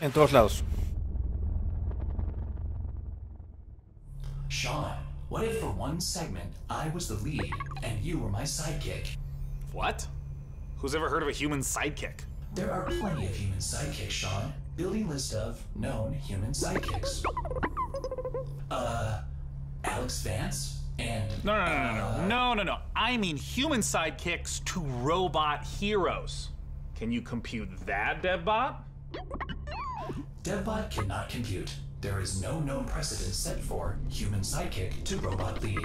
En todos lados. Sean, what if for one segment I was the lead and you were my sidekick? What? Who's ever heard of a human sidekick? There are plenty of human sidekicks, Sean. Building list of known human sidekicks. Uh, Alex Vance, No, no, no, no, no, no, no, no. I mean human sidekicks to robot heroes. Can you compute that, DevBot? DevBot cannot compute. There is no known precedent set for human sidekick to robot lead.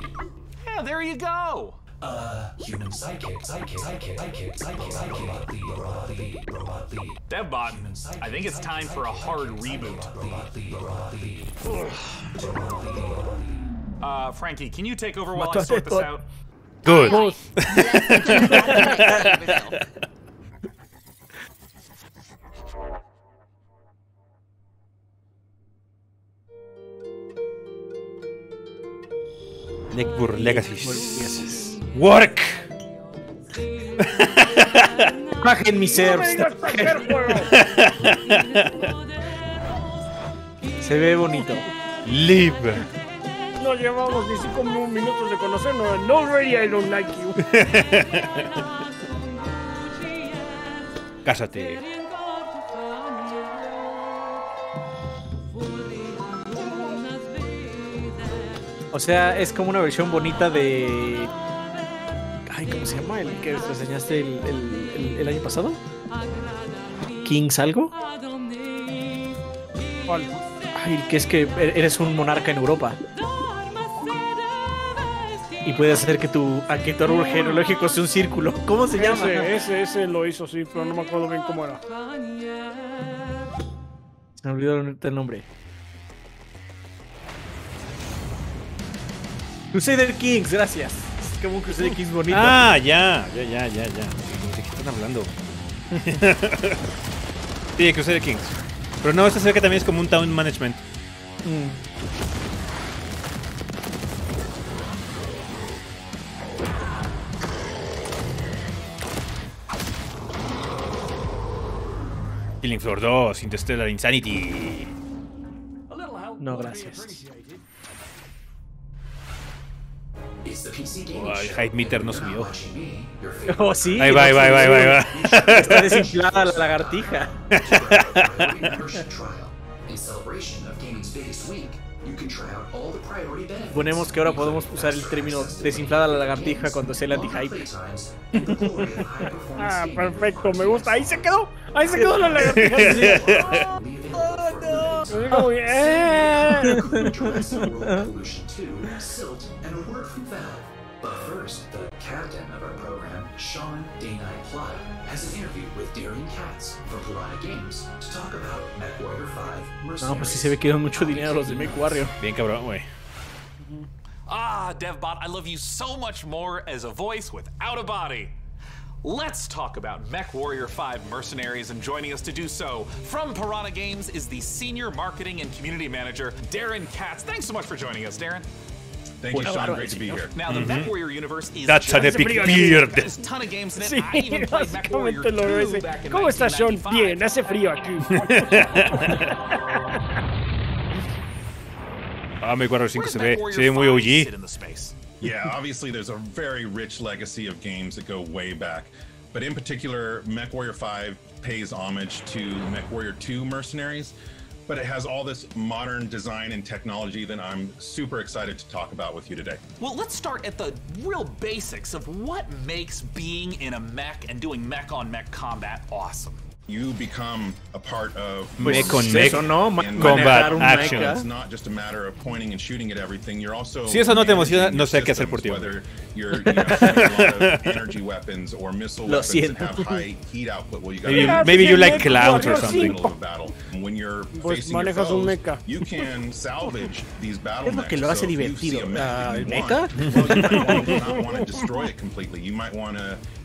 Yeah, there you go. Uh, human sidekick, sidekick, sidekick, sidekick, sidekick, sidekick, robot lead, robot lead, robot lead. DevBot, I think it's time for a hard reboot. Uh, Frankie, can you take over while I sort this out? Good. Neckbur Legacies. Work. Bajen mi ser. Se ve bonito. Live. No llevamos ni cinco minutos de conocernos. No, already I don't like you. Cásate. O sea, es como una versión bonita de. Ay, ¿cómo se llama? El que reseñaste el, el- el- el año pasado. ¿Kings algo? Ay, que es que eres un monarca en Europa. Y puedes hacer que tu, a que tu árbol genealógico sea un círculo. ¿Cómo se llama? Ese, ese, ese lo hizo, sí, pero no me acuerdo bien cómo era. Se me olvidó el nombre. Crusader Kings, gracias. Es como un Crusader Kings bonito. Ah, ya, ya, ya, ya, ya. ¿De qué están hablando? sí, de Crusader Kings. Pero no, este se ve que también es como un town management. Mm. Killing Floor 2, Interstellar Insanity. No, gracias. Ay, Hype Meter no subió. Oh, sí. Ahí va, ahí va, ahí va, ahí va. Está desinflada la lagartija. Ponemos que ahora podemos usar el término desinflada la lagartija cuando sea el anti-hype. ah, perfecto, me gusta. Ahí se quedó. Ahí se quedó la lagartija. oh, no. Jurassic World Evolution 2, Silt, and a word from Valve. But first, the captain of our program, Sean Day 9 Plott, has an interview with Darren Katz from Piranha Games to talk about MechWarrior 5 No, pues sí se ve que dan mucho dinero los de Mech Warrior. Bien cabrón, güey. Ah, DevBot, I love you so much more as a voice without a body. Let's talk about Mech Warrior 5 Mercenaries, and joining us to do so from Piranha Games is the Senior Marketing and Community Manager, Darren Katz. Thanks so much for joining us, Darren. Thank you, Sean. Great to be here. Now, the Mhm. Mech Warrior universe is That's an just epic amazing. beard. There's a ton of games in it. Sí, I even played Mech Warrior básicamente lo 2 back in ¿Cómo está Sean? 1995. Bien, hace frío aquí. Ah, Mech Warrior 5 se ve, Warrior se ve muy 5 OG. sit in the space? Yeah, obviously there's a very rich legacy of games that go way back. But in particular, Mech Warrior 5 pays homage to Mech Warrior 2 Mercenaries, but it has all this modern design and technology that I'm super excited to talk about with you today. Well, let's start at the real basics of what makes being in a mech and doing mech on mech combat awesome. You become a part of Pues Mech on eso, mech ¿no? Combat action. It's not just a matter of pointing and shooting at everything. You're also Si eso no te emociona, no sé qué hacer por ti. systems, hombre. Whether you're you know, shooting a lot of energy weapons or missile Lo weapons that have high heat output. Well, you got Maybe- maybe you like clowns or something. Middle of a battle. And when you're Pues facing your manejas foes, you can salvage these battle Es lo que lo hace So if you see divertido. a mech Ah, that ¿El you mecha? want, well, you might not want to destroy it completely. You might want to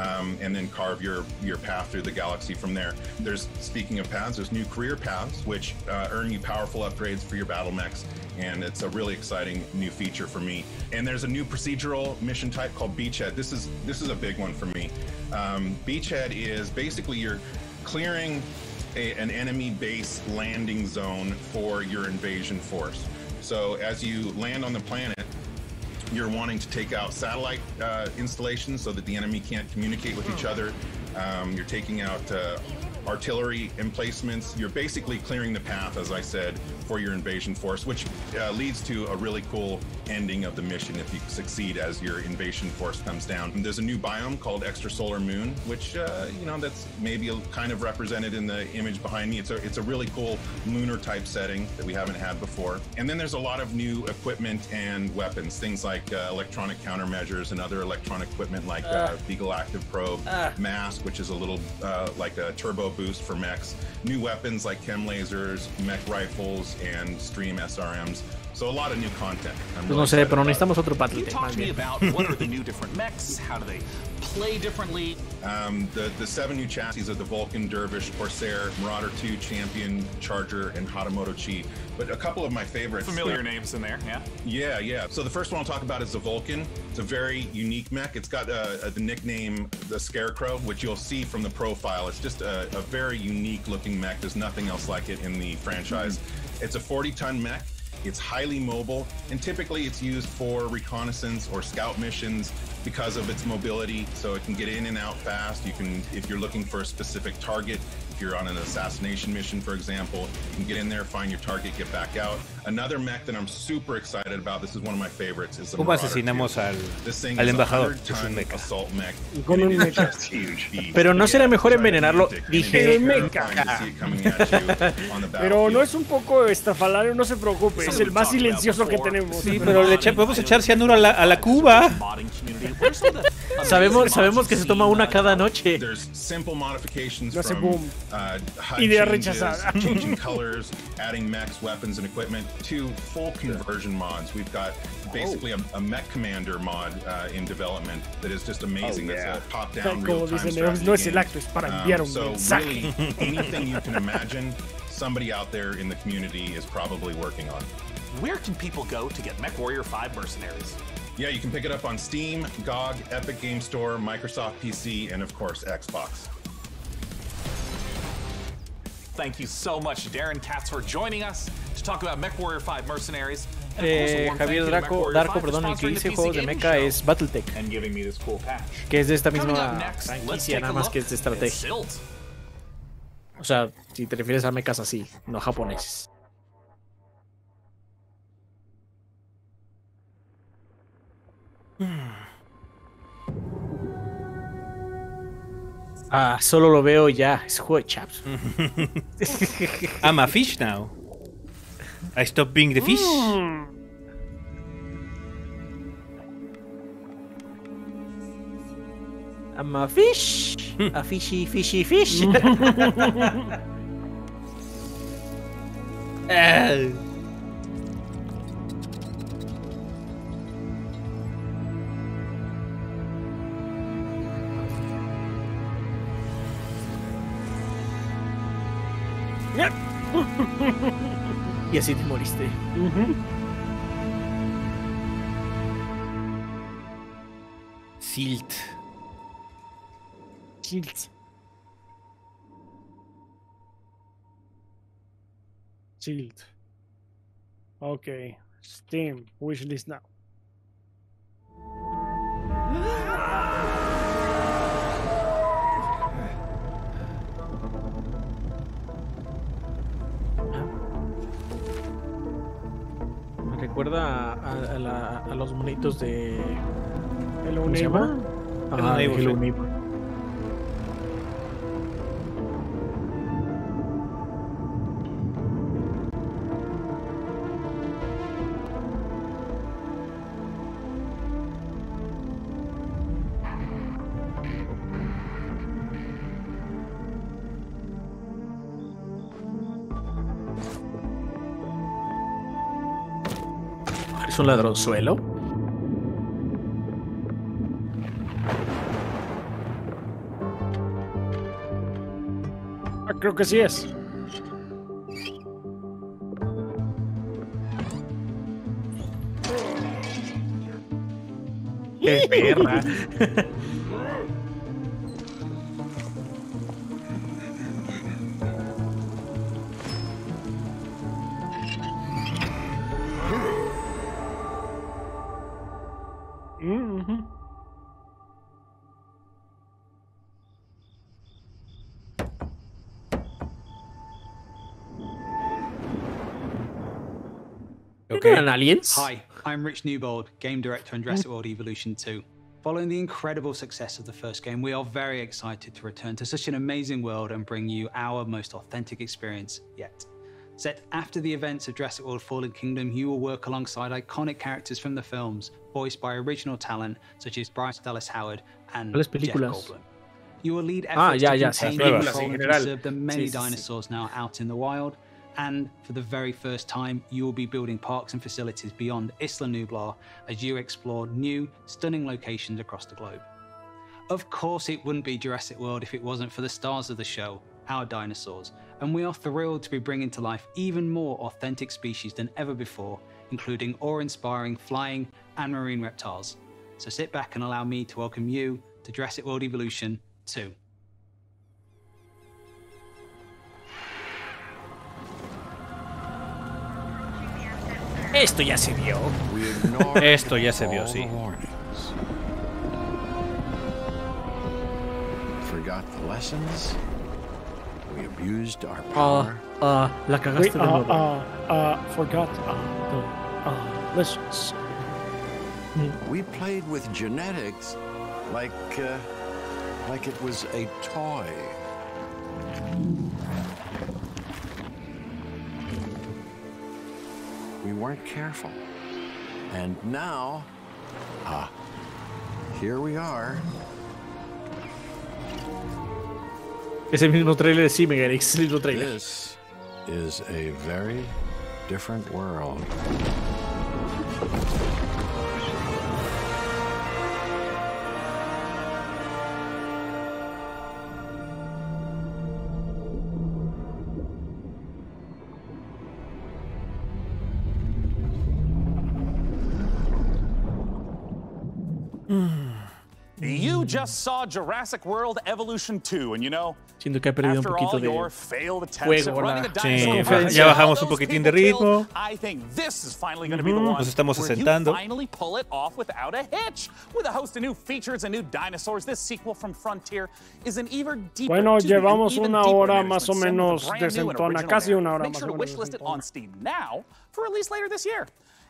um, and then carve your your path through the galaxy from there. There's speaking of paths, there's new career paths which uh, earn you powerful upgrades for your battle mechs, and it's a really exciting new feature for me. And there's a new procedural mission type called Beachhead. This is this is a big one for me. Um, Beachhead is basically you're clearing a, an enemy base landing zone for your invasion force. So as you land on the planet, you're wanting to take out satellite uh, installations so that the enemy can't communicate with each other. Um, you're taking out uh, artillery emplacements. You're basically clearing the path, as I said, for your invasion force, which uh, leads to a really cool ending of the mission if you succeed as your invasion force comes down. And there's a new biome called Extrasolar Moon, which uh, you know that's maybe a, kind of represented in the image behind me. It's a it's a really cool lunar type setting that we haven't had before. And then there's a lot of new equipment and weapons, things like uh, electronic countermeasures and other electronic equipment like uh, Beagle Active Probe, Ah. MASC, which is a little uh, like a turbo boost for mechs, new weapons like chem lasers, mech rifles, and Streak SRMs. So a lot of new content. I'm Pues really no sé, excited pero about it. necesitamos otro battle you tech, más to me bien. about what are the new different mechs? How do they play differently? Um, the, the seven new chassis are the Vulcan, Dervish, Corsair, Marauder 2, Champion, Charger, and Hatamoto Chi. But a couple of my favorites. Familiar names in there, yeah. Yeah, yeah. So the first one I'll talk about is the Vulcan. It's a very unique mech. It's got uh, the nickname the Scarecrow, which you'll see from the profile. It's just a, a very unique looking mech. There's nothing else like it in the franchise. It's a 40 ton mech. It's highly mobile, and typically it's used for reconnaissance or scout missions because of its mobility. So it can get in and out fast. You can, if you're looking for a specific target, if you're on an assassination mission, for example, you can get in there, find your target, get back out. Another mech that I'm super excited about. This is one of my favorites. Is the ¿Cómo asesinamos 2. al, This thing al is a embajador? 100 Es un mecha. Con un. Pero no será mejor envenenarlo, dije. Mecha. Pero no es un poco estafalario, no se preocupe, es el más silencioso que tenemos. Sí, pero le podemos echar cianuro a la, a la cuba. Sabemos, sabemos que se toma una cada noche. There's simple modifications No hace boom. uh, Idea changes, rechazada. changing colors, adding mechs, weapons, and equipment to full conversion mods. We've got basically a, a mech commander mod uh, in development that is just amazing. Oh, yeah. That's a top-down real-time dicen, strategy no es el game. acto, es para Um, un so mensaje. really, anything you can imagine, somebody out there in the community is probably working on. Where can people go to get MechWarrior 5 Mercenaries? Yeah, you can pick it up on Steam, GOG, Epic Game Store, Microsoft PC, and of course Xbox. Thank you so much, Darren Katz, for joining us to talk about MechWarrior 5 Mercenaries. And of course, a Eh, warm thank Javier Draco, MechWarrior Darko, 5 perdón, el que dice juegos de mecha es Battletech, And giving me this cool patch. que es de esta Coming up misma next, let's franquicia, take nada a más look que es de estrategia. Silt. O sea, si te refieres a mechas así, no japoneses. Ah, solo lo veo ya. Es juego de chaps. I'm a fish now. I stopped being the fish. Mm. I'm a fish. A fishy, fishy, fish. Ah. así te moriste. Silt. Silt. Silt. Okay. Steam. Wishlist now. Recuerda a, a- a la- a los monitos de. Hello ¿Cómo se Neighbor. un ladronzuelo? Ah, creo que sí es. ¡Qué perra! Okay. ¿Eran aliens? Hi, I'm Rich Newbold, game director on Jurassic World Evolution 2. Following the incredible success of the first game, we are very excited to return to such an amazing world and bring you our most authentic experience yet. Set after the events of Jurassic World Fallen Kingdom, you will work alongside iconic characters from the films, voiced by original talent such as Bryce Dallas Howard and ¿Cuáles Jeff? Goldblum. You will lead Ah, efforts to ya, contain, nuevas, control, and general. conserve the many Sí, sí, sí. dinosaurs now out in the wild. And for the very first time, you will be building parks and facilities beyond Isla Nublar as you explore new, stunning locations across the globe. Of course, it wouldn't be Jurassic World if it wasn't for the stars of the show, our dinosaurs, and we are thrilled to be bringing to life even more authentic species than ever before, including awe inspiring flying and marine reptiles. So sit back and allow me to welcome you to Jurassic World Evolution 2. Esto ya se vio. Esto ya se vio, sí. Forgot the lessons. We abused our Ah, power. ah, la We cagaste de uh, nuevo. uh, uh, forgot uh, the uh, lessons. We played with genetics like uh, like it was a toy. Weren't careful. And now, ah, here we are. Ese mismo trailer sí, Miguel, mismo trailer. This is a very different world. Just saw Jurassic World Evolution 2, and you know, Siento que ha perdido un after poquito all de your failed attempts juego, at running a la- dinosaur Sí, ya bajamos un poquitín de ritmo. killed, I think this is finally going to be the one Nos estamos where you asentando. finally pull it off without a hitch. With a host of new features and new dinosaurs, this sequel from Frontier is an even deeper, Bueno, excuse me, an llevamos even una deeper hora management más o sim with a menos brand new and desentona, original casi narrative. una hora Make más sure o to menos wishlist it on Steam now for release later this year.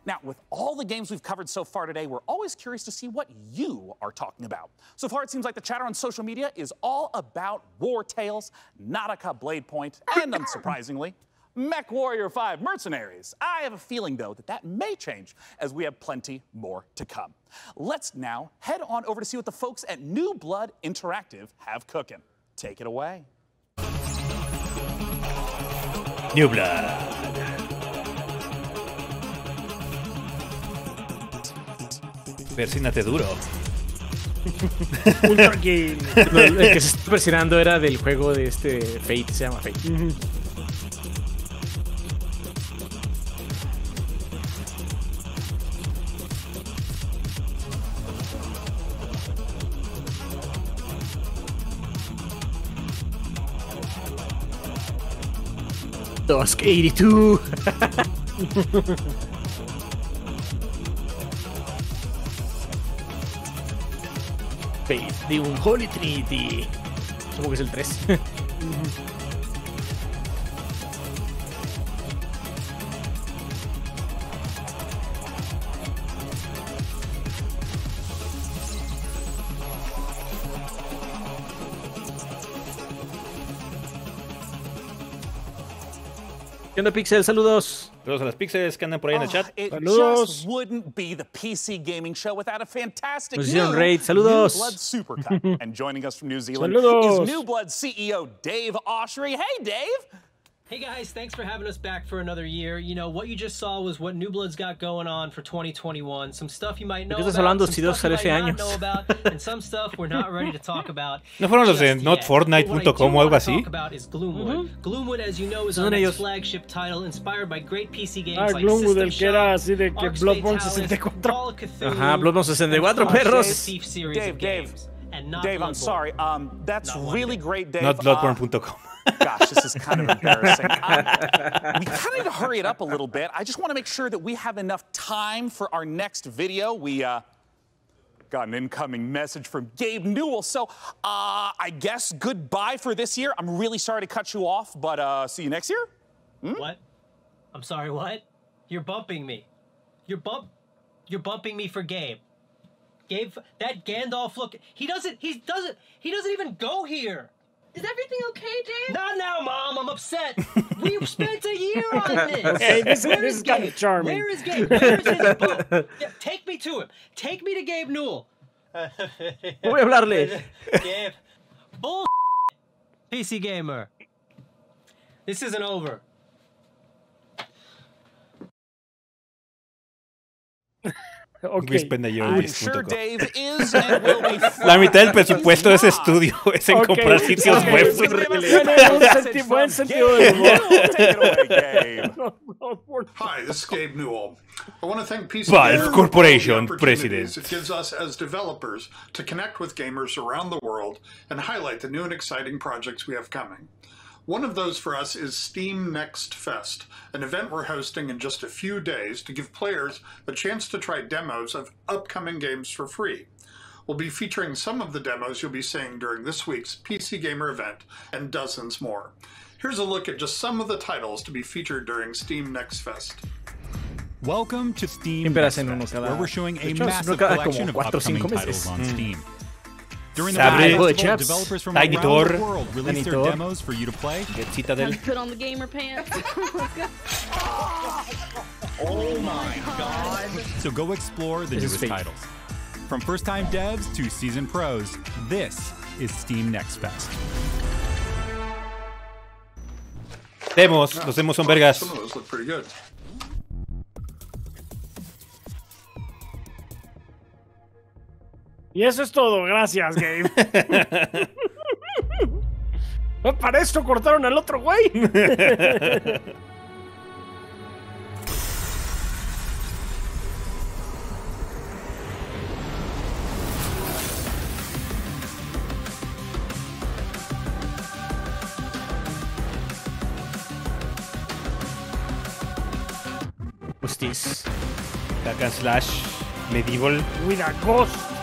Now, with all the games we've covered so far today, we're always curious to see what you are talking about. So far, it seems like the chatter on social media is all about War Tales, Naraka Bladepoint, and unsurprisingly, Mech Warrior 5 Mercenaries. I have a feeling, though, that that may change as we have plenty more to come. Let's now head on over to see what the folks at New Blood Interactive have cooking. Take it away. New Blood. Persínate duro. Ultra Game. No, el que se está presionando era del juego de este Fate, se llama Fate. Dusk 82. de un Holy Trinity. Supongo que es el 3. ¿Qué onda, Pixel? Saludos. Saludos a las pixels que andan por ahí en el Oh, chat. It Saludos. just wouldn't be the PC gaming show without a fantastic Nos new hicieron raid. Saludos. New Blood Super Cup. and joining us from New Zealand Saludos. is New Blood CEO Dave Oshry. Hey, Dave. Hey guys, thanks for having us back for another year. You know, what you just saw was what New Blood's got going on for 2021. Some stuff you might know about, hablando some stuff you might ese not know about, and some stuff we're not ready to talk about. ¿No fueron los de just yet. What I notfortnite.com o algo así? talk about is Gloomwood. Gloomwood, as you know, is Son our next ellos. flagship title inspired by great PC games Ah, like Gloomwood, System el que era Shock, así de que Bloodborne 64. Call of Cthulhu, Ajá, Bloodborne 64, and perros. Thief series Dave, of Dave, games, and not Dave, I'm sorry. Um, that's really great, Dave. Not Uh, Gosh, this is kind of embarrassing. Um, we kind of need to hurry it up a little bit. I just want to make sure that we have enough time for our next video. We uh, got an incoming message from Gabe Newell. So uh, I guess goodbye for this year. I'm really sorry to cut you off, but uh, see you next year. What? I'm sorry, what? You're bumping me. You're bump you're bumping me for Gabe. Gabe that Gandalf look he doesn't he doesn't he doesn't even go here. Is everything okay, Dave? Not now, Mom, I'm upset. We've spent a year on this. Hey, this- Where this is is kinda Gabe? charming. Where is Gabe? Where is his bump? Yeah, take me to him. Take me to Gabe Newell. Voy a hablarle. Gabe. Bull PC gamer. This isn't over. Ok. We spend I'm sure. Dave is and will be La mitad del presupuesto de ese estudio es en Ok. comprar sitios Ok, web. Tiene un buen sentido del humor. Hi, this is Gabe Newell. I want to thank PC Valve Gamer for all the Corporation President. It gives us as developers to connect with gamers around the world and highlight the new and exciting projects we have coming. One of those for us is Steam Next Fest, an event we're hosting in just a few days to give players a chance to try demos of upcoming games for free. We'll be featuring some of the demos you'll be seeing during this week's PC Gamer event and dozens more. Here's a look at just some of the titles to be featured during Steam Next Fest. Welcome to Steam Next Fest, where we're showing a massive collection of cuatro o upcoming titles on Mm. Steam. During the Sabre. festival, Chaps. developers from Tiny around Tor. the world release their Tor. demos for you to play. Get Time Citadel. put on the gamer pants. Oh my god! So go explore the This newest titles. From first-time devs to seasoned pros, this is Steam Next Fest. Demos, los demos son vergas. Y eso es todo, gracias, Gabe. Para esto cortaron al otro güey. Hostis. Hack and slash medieval. With a ghost.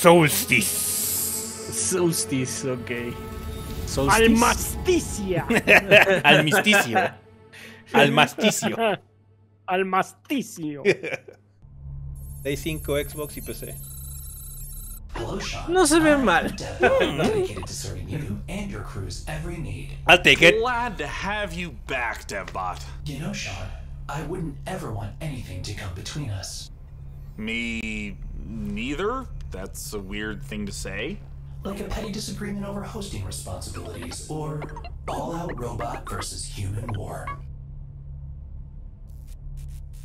Solstice. Solstice, ok. Solstice. Almasticia. Almisticio. Almasticio. Al masticio. Play 5, Xbox y PC. No se ve mal. I'm dedicated to serving you and your crew's every need. I'll take it. Glad to have you back, DevBot. You know, Sean, I wouldn't ever want anything to come between us. Me neither. That's a weird thing to say. Like a petty disagreement over hosting responsibilities, or all out robot versus human war.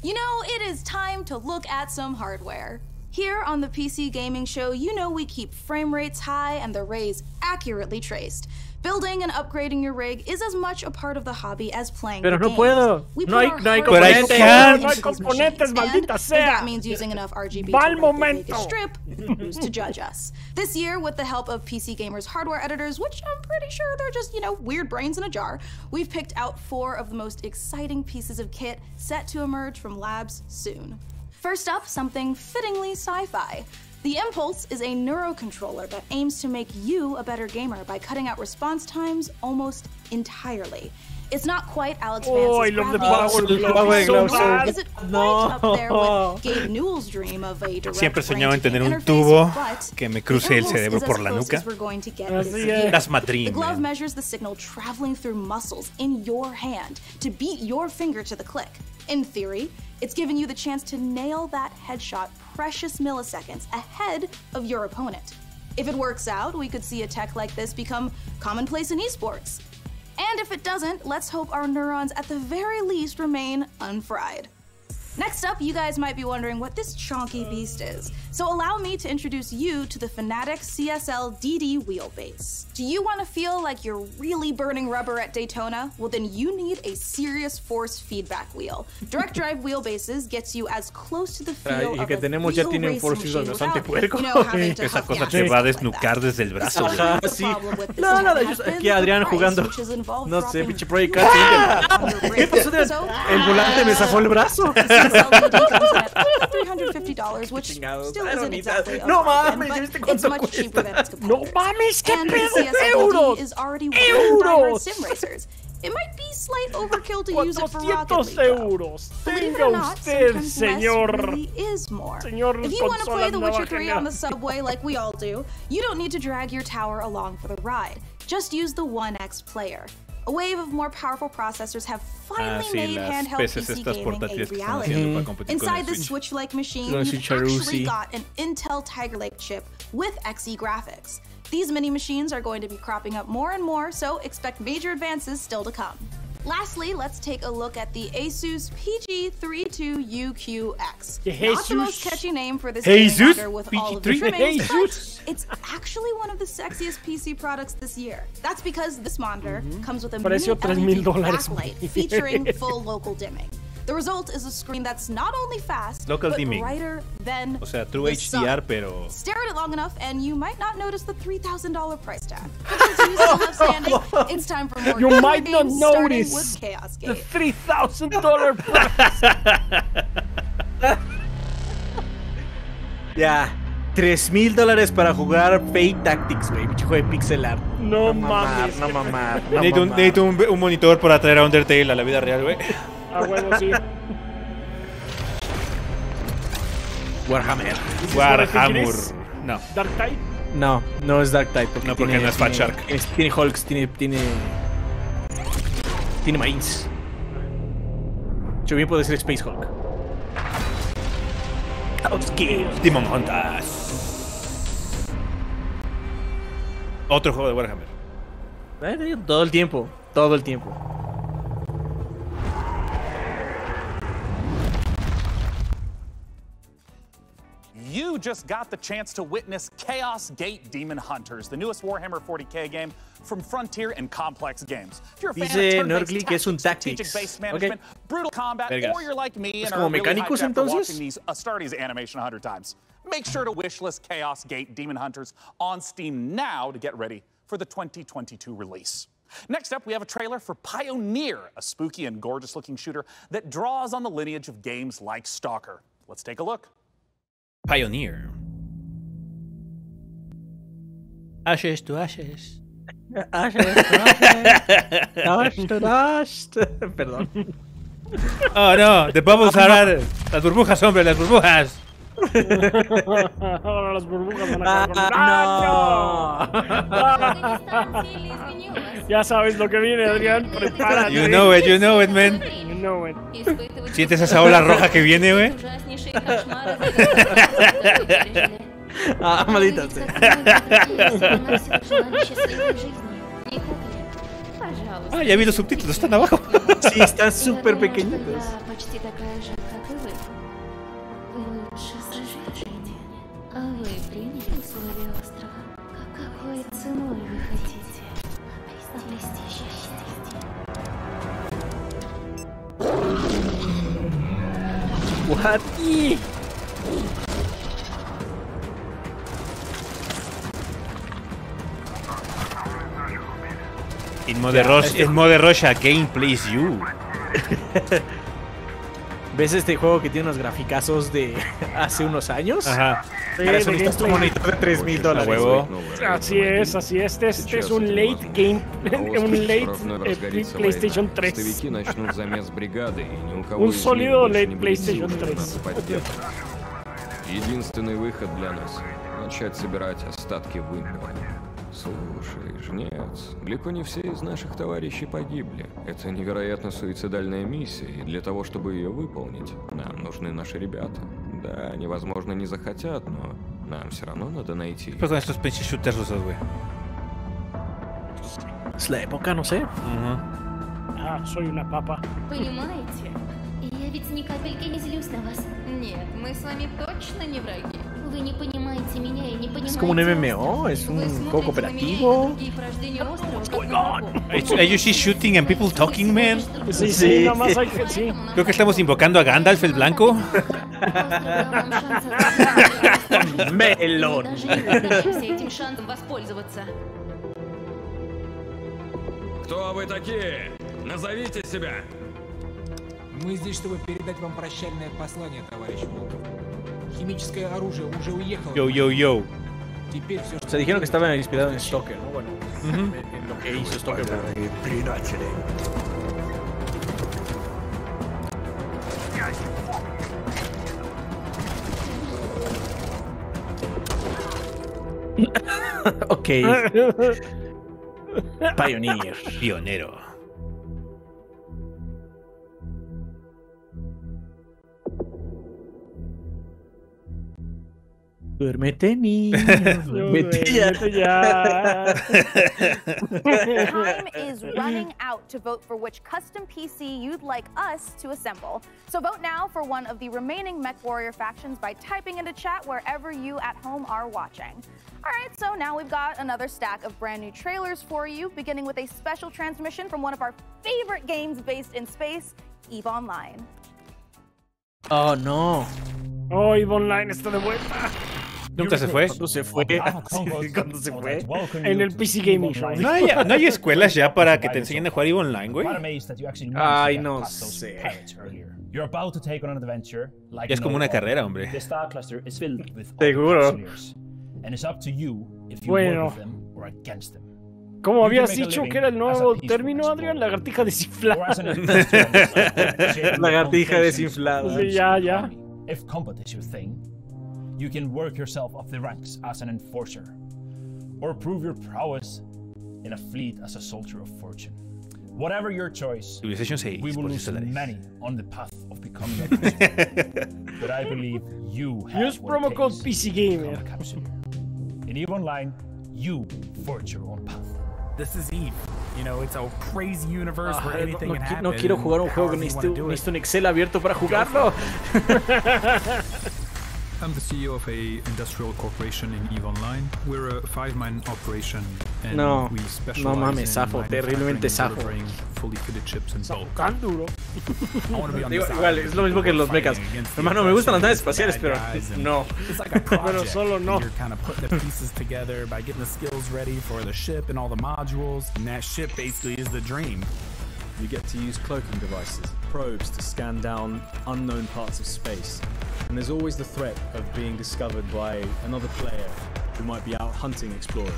You know, it is time to look at some hardware. Here on the PC Gaming Show, you know we keep frame rates high and the rays accurately traced. Building and upgrading your rig is as much a part of the hobby as playing Pero the no game. puedo. We No put hay- our no hay heart But and soul can't. No hay componentes, maldita sea. If that means using enough RGB Mal to rate the momento. strip, who's to judge us? This year, with the help of PC Gamer's hardware editors, which I'm pretty sure they're just, you know, weird brains in a jar, we've picked out four of the most exciting pieces of kit set to emerge from labs soon. First up, something fittingly sci fi. The Impulse is a neurocontroller that aims to make you a better gamer by cutting out response times almost entirely. It's not quite Alex Oh, I Vance's love the Bradley power Cooper glove. dream, So nor bad. is it quite No. up there with Gabe Newell's dream of a direct Siempre soñaba en tener un brain-to-brain tubo interface, but que me cruce el Close cerebro is as por la close nuca. as we're going to get Así this es. year. That's my dream, The glove man. measures the signal traveling through muscles in your hand to beat your finger to the click. In theory, it's giving you the chance to nail that headshot precious milliseconds ahead of your opponent. If it works out, we could see a tech like this become commonplace in esports. And if it doesn't, let's hope our neurons at the very least remain unfried. Next up, you guys might be wondering what this chonky beast is. So allow me to introduce you to the Fanatec CSL DD wheelbase. Do you want to feel like you're really burning rubber at Daytona? Well, then you need a serious force feedback wheel. Direct drive wheelbases gets you as close to the feel y of a tenemos ya real tiene un force machine bastante without, puerco. you know, having to Esa huff cosa te va a stuff like that. desnucar desde el brazo. Ajá, ah, sí. problem with this No, nada, yo aquí Adrián jugando. which has involved No sé, pinche Project Cars. ¿Qué pasó, El volante me zafó el brazo. $350, which still isn't exactly No mames, ¿ya but it's much cheaper than its. No mames, qué and pedo, euros. is already one of the sim racers. It might be slight overkill to use it for Rocket 400 League, euros. Believe it Tenga or not, usted, señor. really is more. Señor if you want to play The Witcher 3 on the subway like we all do, you don't need to drag your tower along for the ride. Just use the OneXPlayer. A wave of more powerful processors have finally Ah, sí, made handheld PC gaming a portátiles que están reality. haciendo para competir con el Inside this Switch. Switch-like machine, you've actually got an Intel Tiger Lake chip with Xe graphics. These mini machines are going to be cropping up more and more, so expect major advances still to come. Lastly, let's take a look at the Asus PG32UQX. Not the most catchy name for this Jesus? with all of the PG3? trimmings, Jesus. but it's actually one of the sexiest PC products this year. That's because this monitor mm-hmm. comes with a Precio mini LED backlight featuring full local dimming. The result is a screen that's not only fast, Local but dimming. brighter than O sea, True the sun. HDR, pero. Stare at it long enough, and you might not notice the $3,000 price tag. You still love standing, it's time for more You might not games, notice with Chaos the Gate. $3,000 price. Ya. 3 mil dólares para jugar Fate Tactics, güey. Pinche juego de pixel art. No mamar, mames. No mamar, no necesito un, mamar. necesito un, un monitor para traer a Undertale a la vida real, güey. A huevo, sí. Warhammer. Warhammer. No. Dark Tide. No, no es Dark Tide. Porque No, porque tiene- no es Fat tiene- Shark. es- tiene Hulks, tiene. Tiene. Tiene Marines. Yo bien puede ser Space Hulk. Demon Hunters. Otro juego de Warhammer. Eh, Todo el tiempo. Todo el tiempo. You just got the chance to witness Chaos Gate Demon Hunters, the newest Warhammer 40k game from Frontier and Complex Games. If you're a fan of Dice que es un tactics, tactics. strategic-based Ok. management, brutal combat, Vergas. or you're like me and are really mecánicos, hyped entonces? watching these uh, Astartes animation 100 times, make sure to wishlist Chaos Gate Demon Hunters on Steam now to get ready for the 2022 release. Next up, we have a trailer for Pioneer, a spooky and gorgeous looking shooter that draws on the lineage of games like Stalker. Let's take a look. Pioneer. Ashes to ashes. Perdón. Oh no, the bubbles are. Las burbujas, hombre, las burbujas. Ahora las burbujas van a caer con- Ya sabes lo que viene, Adrián. Prepárate. You know it, you know it, man. You know it. ¿Sientes esa ola roja que viene, güey? Ah, maldita sea. Ah, ya vi los subtítulos, están abajo. Sí, están súper pequeñitos. ценой вы хотите обрести счастье? What? In Mode Rush, en Mode Russia, Game Plays You. ¿Ves este juego que tiene unos graficazos de hace unos años? Ajá. Ahora son de estos gameplay. monitor- de 3 mil dólares. huevo. Así es, así es. Este, este es un late game, un late eh, PlayStation 3. Постовики начнут замес бригады, и ни у кого Un из них sólido больше late не будет PlayStation сил 3. наступать первым. Единственный выход для нас — начать собирать остатки вымпела. Слушай, жнец, далеко не все из наших товарищей погибли. Это невероятно суицидальная миссия, и для того, чтобы ее выполнить, нам нужны наши ребята. Да, они, возможно, не захотят, но нам все равно надо найти. Con estos pinches shooters güey. Es la época, no sé. Ah, soy una papa. Понимаете? Я ведь ни капельки не злюсь на вас. Нет, мы с вами точно не враги. Вы не понимаете меня и не понимаете Es como un MMO, es un juego cooperativo. другие порождения острова, как на врагов. Are you just shooting and people talking, man? Sí, sí, nada más hay que. Sí. Creo que estamos invocando a Gandalf el Blanco. Melón. Даже не пытаемся этим шансом воспользоваться. Кто вы такие? Назовите себя! Мы здесь, чтобы передать вам прощальное послание, товарищ Волков. Химическое оружие уже уехало. Yo, yo, yo. Теперь все, O sea, dijeron que estaba inspirado en Stalker, ¿no? Bueno, en, en lo que hizo Stalker. ok. Pioneer. Pionero. Duérmete, niño. Duérmete Duérmete ya. Time is running out to vote for which custom PC you'd like us to assemble. So vote now for one of the remaining Mech Warrior factions by typing into chat wherever you at home are watching. All right, so now we've got another stack of brand new trailers for you, beginning with a special transmission from one of our favorite games based in space, EVE Online. Oh, no. Oh, Eve Online está de vuelta. Nunca se fue. ¿Cuándo se fue? ¿Cuándo se fue? En el PC Gaming Show. ¿No hay, no hay escuelas ya para que te enseñen a jugar EVE Online, güey? Ay, no sé. You're about to take on an adventure like Es como una carrera, hombre. The star cluster is filled with Seguro. auxiliaries, and it's up to you if you Bueno. work with them or against them. ¿Cómo You habías dicho que era el nuevo término, Adrián? Lagartija desinflada. Lagartija desinflada. Sí, ya, ya. If combat is your thing, you can work yourself up the ranks as an enforcer, or prove your prowess in a fleet as a soldier of fortune. Whatever your choice, Civilization 6, we will por lose si dólares. many on the path of becoming a prisoner. but I believe you have Use what it promo code takes PC to Gamer. become a capsuleer. In EVE Online, you forge your own path. This is Eve. You know, it's a crazy universe Ah, where anything no can happen. no quiero jugar un juego que necesito, wanna do it. necesito un Excel abierto para jugarlo. I'm the CEO of a industrial corporation in EVE Online. We're a five-man operation, and No, we no specialize mames, in zafo, manufacturing terriblemente and zafo. delivering fully fitted chips in bulk. Tan duro. I wanna be on Digo, the side igual, of es lo mismo que los mechas. the Hermano, me gustan las naves espaciales, the pero bad guys, no. It's like a project. solo no. You're kind of putting the pieces together by getting the skills ready for the ship and all the modules. And that ship basically is the dream. You get to use cloaking devices, probes to scan down unknown parts of space. And there's always the threat of being discovered by another player who might be out hunting explorers.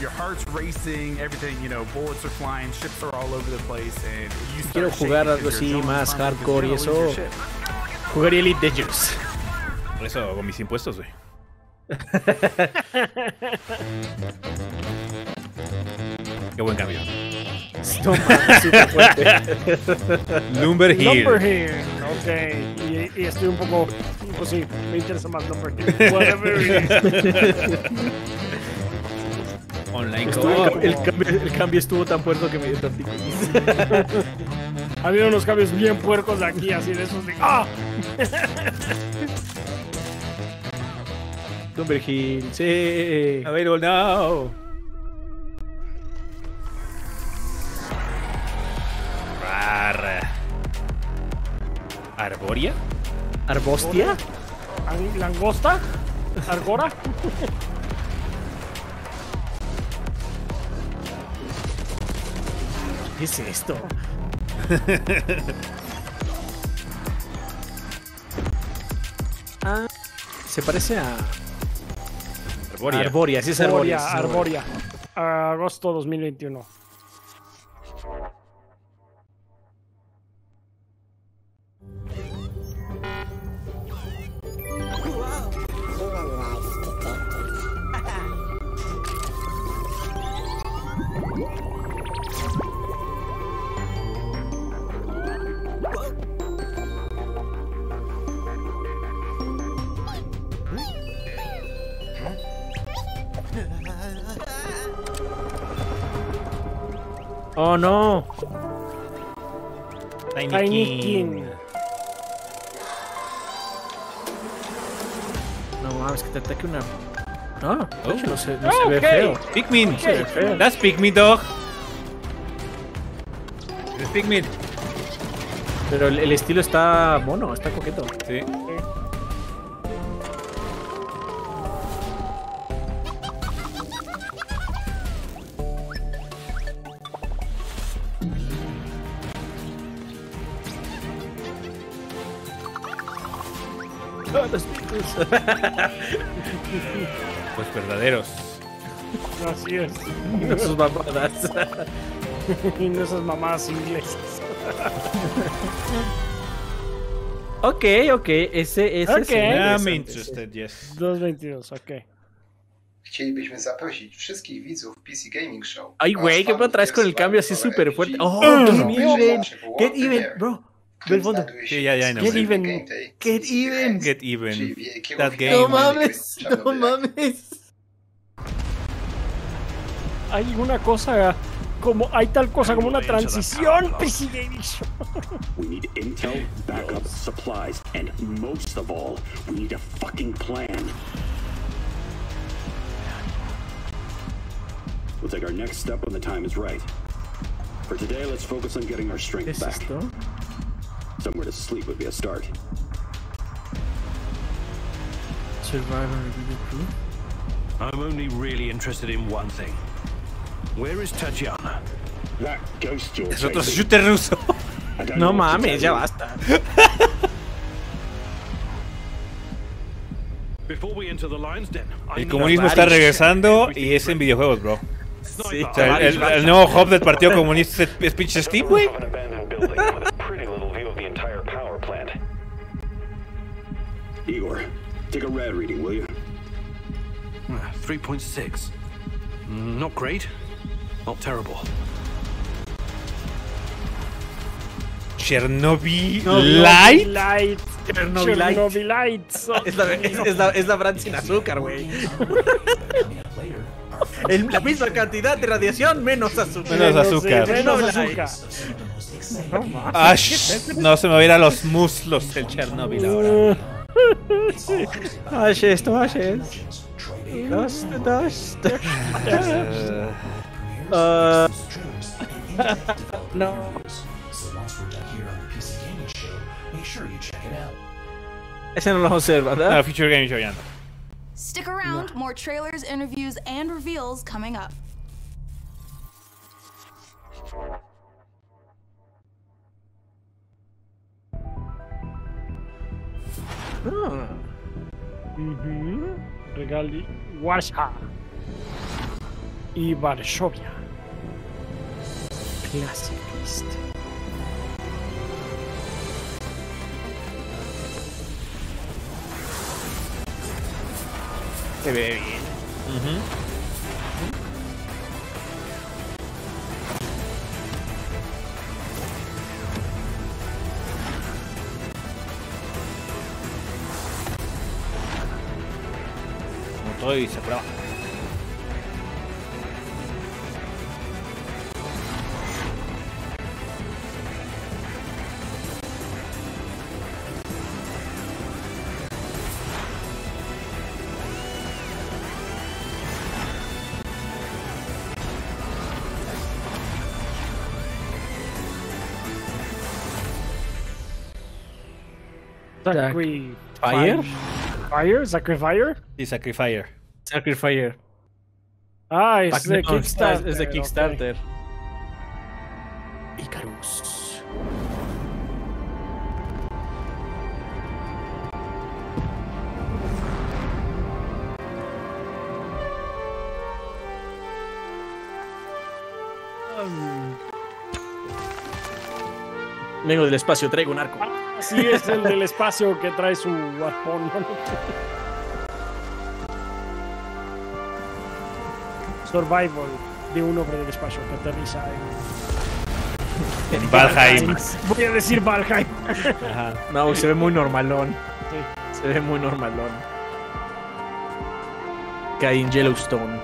Your heart's racing, everything, you know, bullets are flying, ships are all over the place, and you start Quiero jugar shaking algo because así your drone's más flying because hardcore y you're gonna eso. Jugaría Elite Dangerous. Por eso hago mis impuestos, güey. Qué buen cambio. No. Lumber Hill. Number Hill, ok. Y, y estoy un poco. Pues sí, me interesa más Number Hill. Whatever it is. Online Estuvo- co-op. el, cambio, el cambio estuvo tan puerto que me dio torticolis. Ha habido unos cambios bien puercos aquí, así de esos de. ¡Ah! Lumber Hill, sí. Available now. Rar. ¿Arboria? ¿Arbostia? Ang- ¿Langosta? ¿Argora? ¿Qué es esto? ah, Se parece a. Arboria. Arboria, sí es Arboria. es Arboria. Agosto 2021. Oh no. Tiny, Tiny King. King. No mames, que te ataque una. No, de hecho no se, no Ah, se ve feo. Pikmin. No se ve feo. That's Pikmin, dog. Es Pikmin. Pero el, el estilo está mono, está coqueto. Sí. los verdaderos. Así es. No sus mamadas. y no esas mamadas inglesas. ok, ok, ese, ese Ok. sí, I'm interested, yes. 2.22, ok. Chcielibyśmy zaprosić wszystkich widzów PC Gaming Show. Ay, güey, ¿qué pedo traes con el cambio así súper fuerte? ¡Oh, even! Get even, bro. Ve el fondo. Sí, ya, ya, no. Get even. Get even. Get even. That game. No mames, no mames. Hay una cosa como hay tal cosa como una transición PC Gaming Show. We need intel, backup, supplies, and most of all, we need a fucking plan. We'll take our next step when the time is right. For today, let's focus on getting our strength es back. esto? Somewhere to sleep would be a start. Survivor Review Crew. I'm only really interested in one thing. Where is Tatiana? That ghost you're Es otro shooter ruso. No mames, ya basta. Before we enter the lion's den, I El comunismo está regresando y es en videojuegos, bro. Sí. O sea, el, el- el nuevo hub del Partido Comunista es, es pinche Steam, güey. Igor, take a rad reading, will you? Ah, 3.6. Mm, Not great. Not terrible. Chernobyl No, Light. Light. Chernobylite. Chernobylite. Es la, es, es la, es la brand sin azúcar, güey. El- la misma cantidad de radiación, menos azúcar. Menos azúcar. Menos azúcar. No no se me va a ir a los muslos el Chernobyl ahora. Ashes, to ashes. Dust, dust. Uh, no. So once we're done here on the PC Gaming Show, make sure you check it out. Ese no lo vamos ¿verdad? No, Future Game Show ya no. Stick around, more trailers, interviews, and reveals coming up. Ajá. Uh. Regali, Warsaw y Varsovia. Clase Beast. Se ve bien. Uh -huh. Y se prueba. Sacri- Fire? Fire? Sacrifire? Y Sacrifire. Sacrifier. Ah, es de no, Kickstarter. Ah, es de Kickstarter. Okay. Icarus. Vengo del espacio, traigo un arco. Ah, sí, es el del espacio que trae su arpón. Survival de un hombre del espacio que aterriza en... En Valheim. Voy a decir Valheim. Ajá. No, se ve muy normalón. Sí. Se ve muy normalón. Cae en Yellowstone.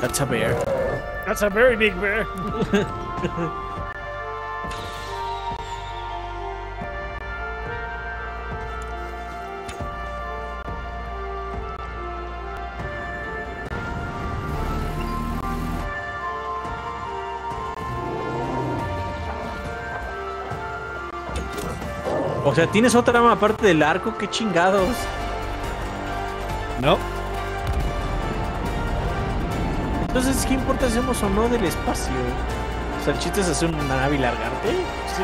That's a bear. That's a very big bear. sea, tienes otra arma aparte del arco, qué chingados. No. Entonces, ¿qué importa si hacemos o no del espacio? O sea, el chiste es hacer una nave y largarte. Sí.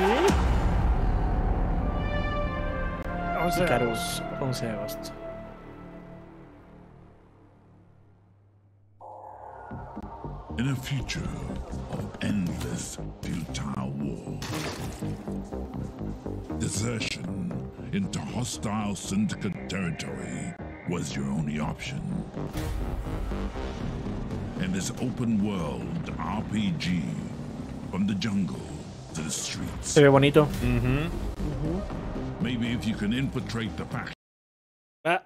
11 de Icarus, 11 de agosto. In a future of endless futile desertion into hostile syndicate territory was your only option. In this open world RPG, from the jungle to the streets, Se ve bonito. maybe if you can infiltrate the faction. Ah.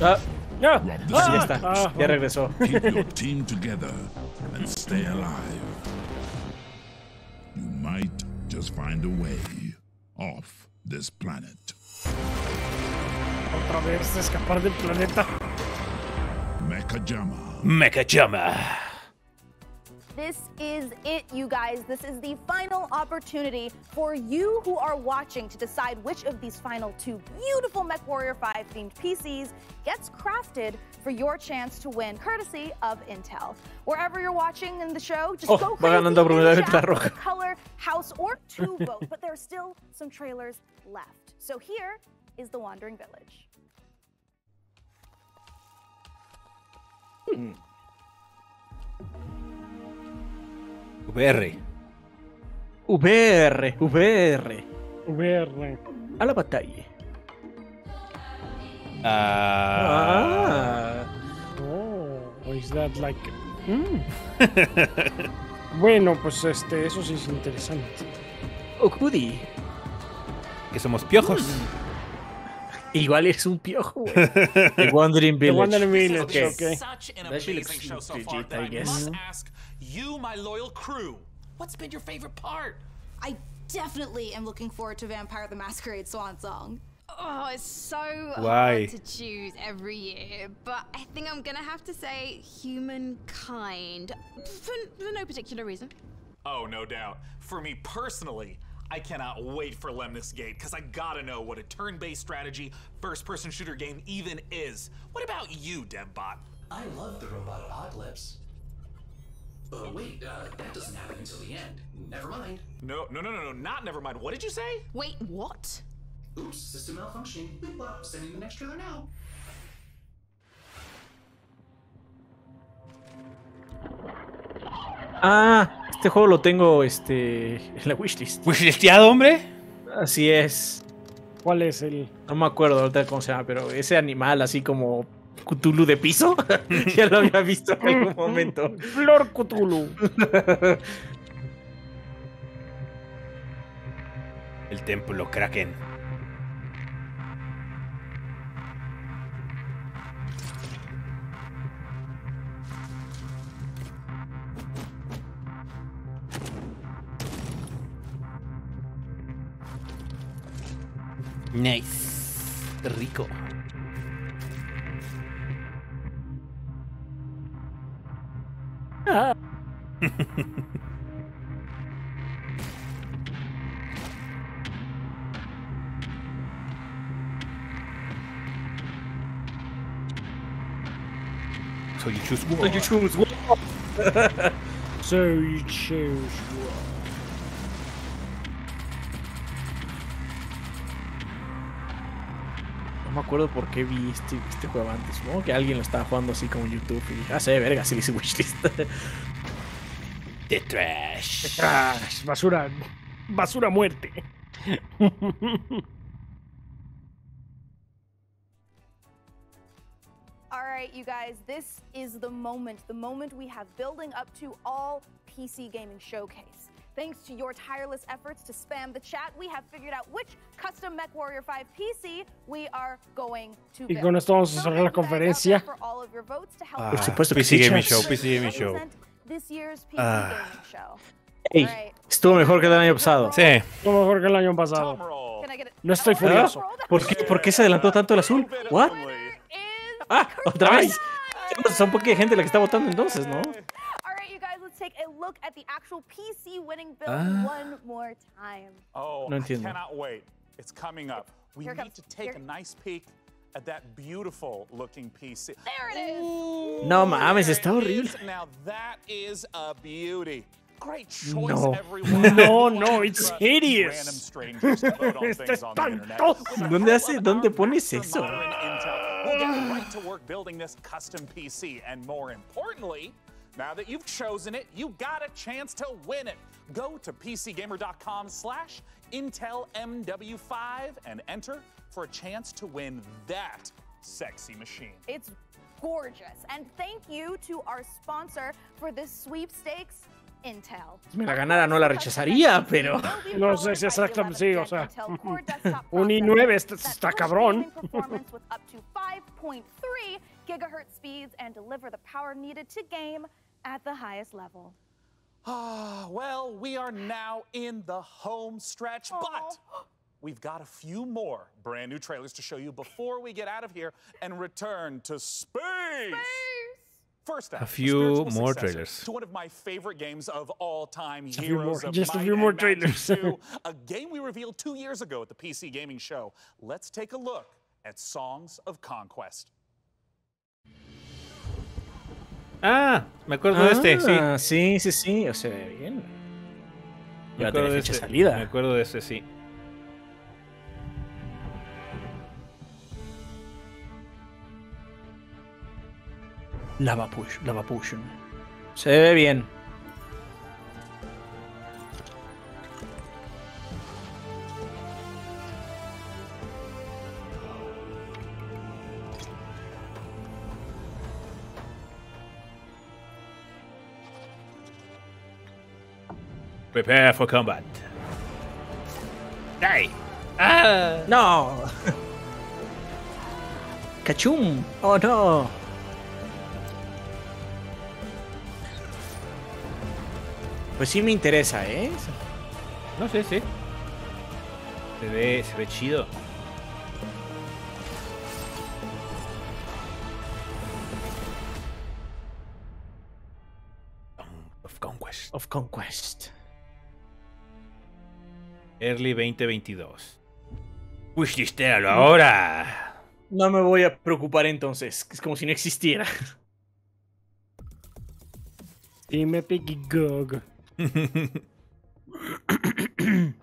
Ah. Ya. rob the Ah, ya secrets, está. Ya regresó. Keep your team together and stay alive. You might just find a way off this planet. Otra vez escapar del planeta. Mechajammer. Mechajammer. This is it, you guys. This is the final opportunity for you who are watching to decide which of these final two beautiful MechWarrior 5 themed PCs gets crafted for your chance to win, courtesy of Intel. Wherever you're watching in the show, just Oh, go va crazy ganando Brunel chat la for roja. the color, house, or two votes, but there are still some trailers left. So here is the Wandering Village. Hmm. VR. VR, VR. VR. A la batalla. Ah. Oh, is that like... Mm. bueno, pues este, eso sí es interesante. Okudi. Que somos piojos. Igual es un piojo, güey. The Wandering The Wandering Village, Okay. okay. Such an That actually amazing looks show so legit, far I that I guess. must ask you, my loyal crew, what's been your favorite part? I definitely am looking forward to Vampire the Masquerade Swansong. Oh, it's so Why? hard to choose every year, but I think I'm gonna have to say humankind for, for no particular reason. Oh, no doubt. For me personally, I cannot wait for Lemnis Gate because I gotta know what a turn-based strategy first-person shooter game even is. What about you, DevBot? I love the robot apocalypse. But wait, uh, that doesn't happen until the end. Never mind. No, no, no, no, no, not never mind. What did you say? Wait, what? Oops, system malfunctioning. Boop, bop, sending the next trailer now. Ah, este juego lo tengo este, en la wishlist. ¿Wishlisteado, hombre? Así es. ¿Cuál es el...? No me acuerdo ahorita cómo se llama, pero ese animal así como Cthulhu de piso, ya lo había visto en algún momento. Flor Cthulhu. El templo Kraken. Nice. Rico. So you choose war. So you choose war. So you choose war. Acuerdo por qué vi este, este juego antes. Supongo que alguien lo estaba jugando así como en YouTube y dije, ah, se ve verga, sí le hice wishlist. The trash. Trash, basura. Basura muerte. All right, you guys, this is the moment, the moment we have building up to all PC Gaming Showcase. Thanks to your tireless efforts to spam the chat, we have figured out which custom MechWarrior 5 PC we are going to Y build. con esto vamos a cerrar la conferencia. Ah, Por supuesto PC Gaming. Show, PC Gaming Show. represent this year's PC Ah. Gaming Show. Ey, estuvo mejor que el año pasado. Sí. Lo mejor que el año pasado. No estoy furioso. ¿Ah? ¿Por qué, ¿Por qué se adelantó tanto el azul? ¿What? Ah, otra vez. Es un poco de gente la que está votando entonces, ¿no? Let's take a look at the actual PC winning build Ah. one more time. Oh, No I cannot wait. It's coming up. We Here need comes. to take Here- a nice peek at that beautiful looking PC. There it is. No mames, está horrible. Now that is a beauty. Great choice, No. everyone. No, no, it's hideous. Random strangers to vote on Está things on the internet. ¿Dónde hace, dónde pones eso? Intel. We'll get right to work building this custom PC, and more importantly, now that you've chosen it, you got a chance to win it. Go to pcgamer.com slash Intel MW5 and enter for a chance to win that sexy machine. It's gorgeous. And thank you to our sponsor for this sweepstakes, Intel. Si me la ganara no la rechazaría, pero... No sé si exactamente, sí, o sea. Un i9 está, está cabrón. performance with up to 5.3 gigahertz speeds and deliver the power needed to game at the highest level. Ah, well, we are now in the home stretch, but we've got a few more brand new trailers to show you before we get out of here and return to space. First up, A few more trailers. To one of my favorite games of all time, a few Heroes more- of just a few more trailers. 2, a game we revealed two years ago at the PC Gaming Show. Let's take a look at Songs of Conquest. Ah, me acuerdo de este, sí. Ah, sí, sí, sí, o sea, bien. Me Ya acuerdo de fecha salida. Me acuerdo de este, sí. Lava Push, Lava Push. Se ve bien. Prepare for combat. ¡Ay! ¡Ah! ¡No! ¡Cachum! ¡Oh, no! Pues sí me interesa, ¿eh? No sé, sí. Se ve, se ve chido. Early 2022. Wishlistéralo ahora. No me voy a preocupar entonces. Es como si no existiera. Dime Piggy Gog.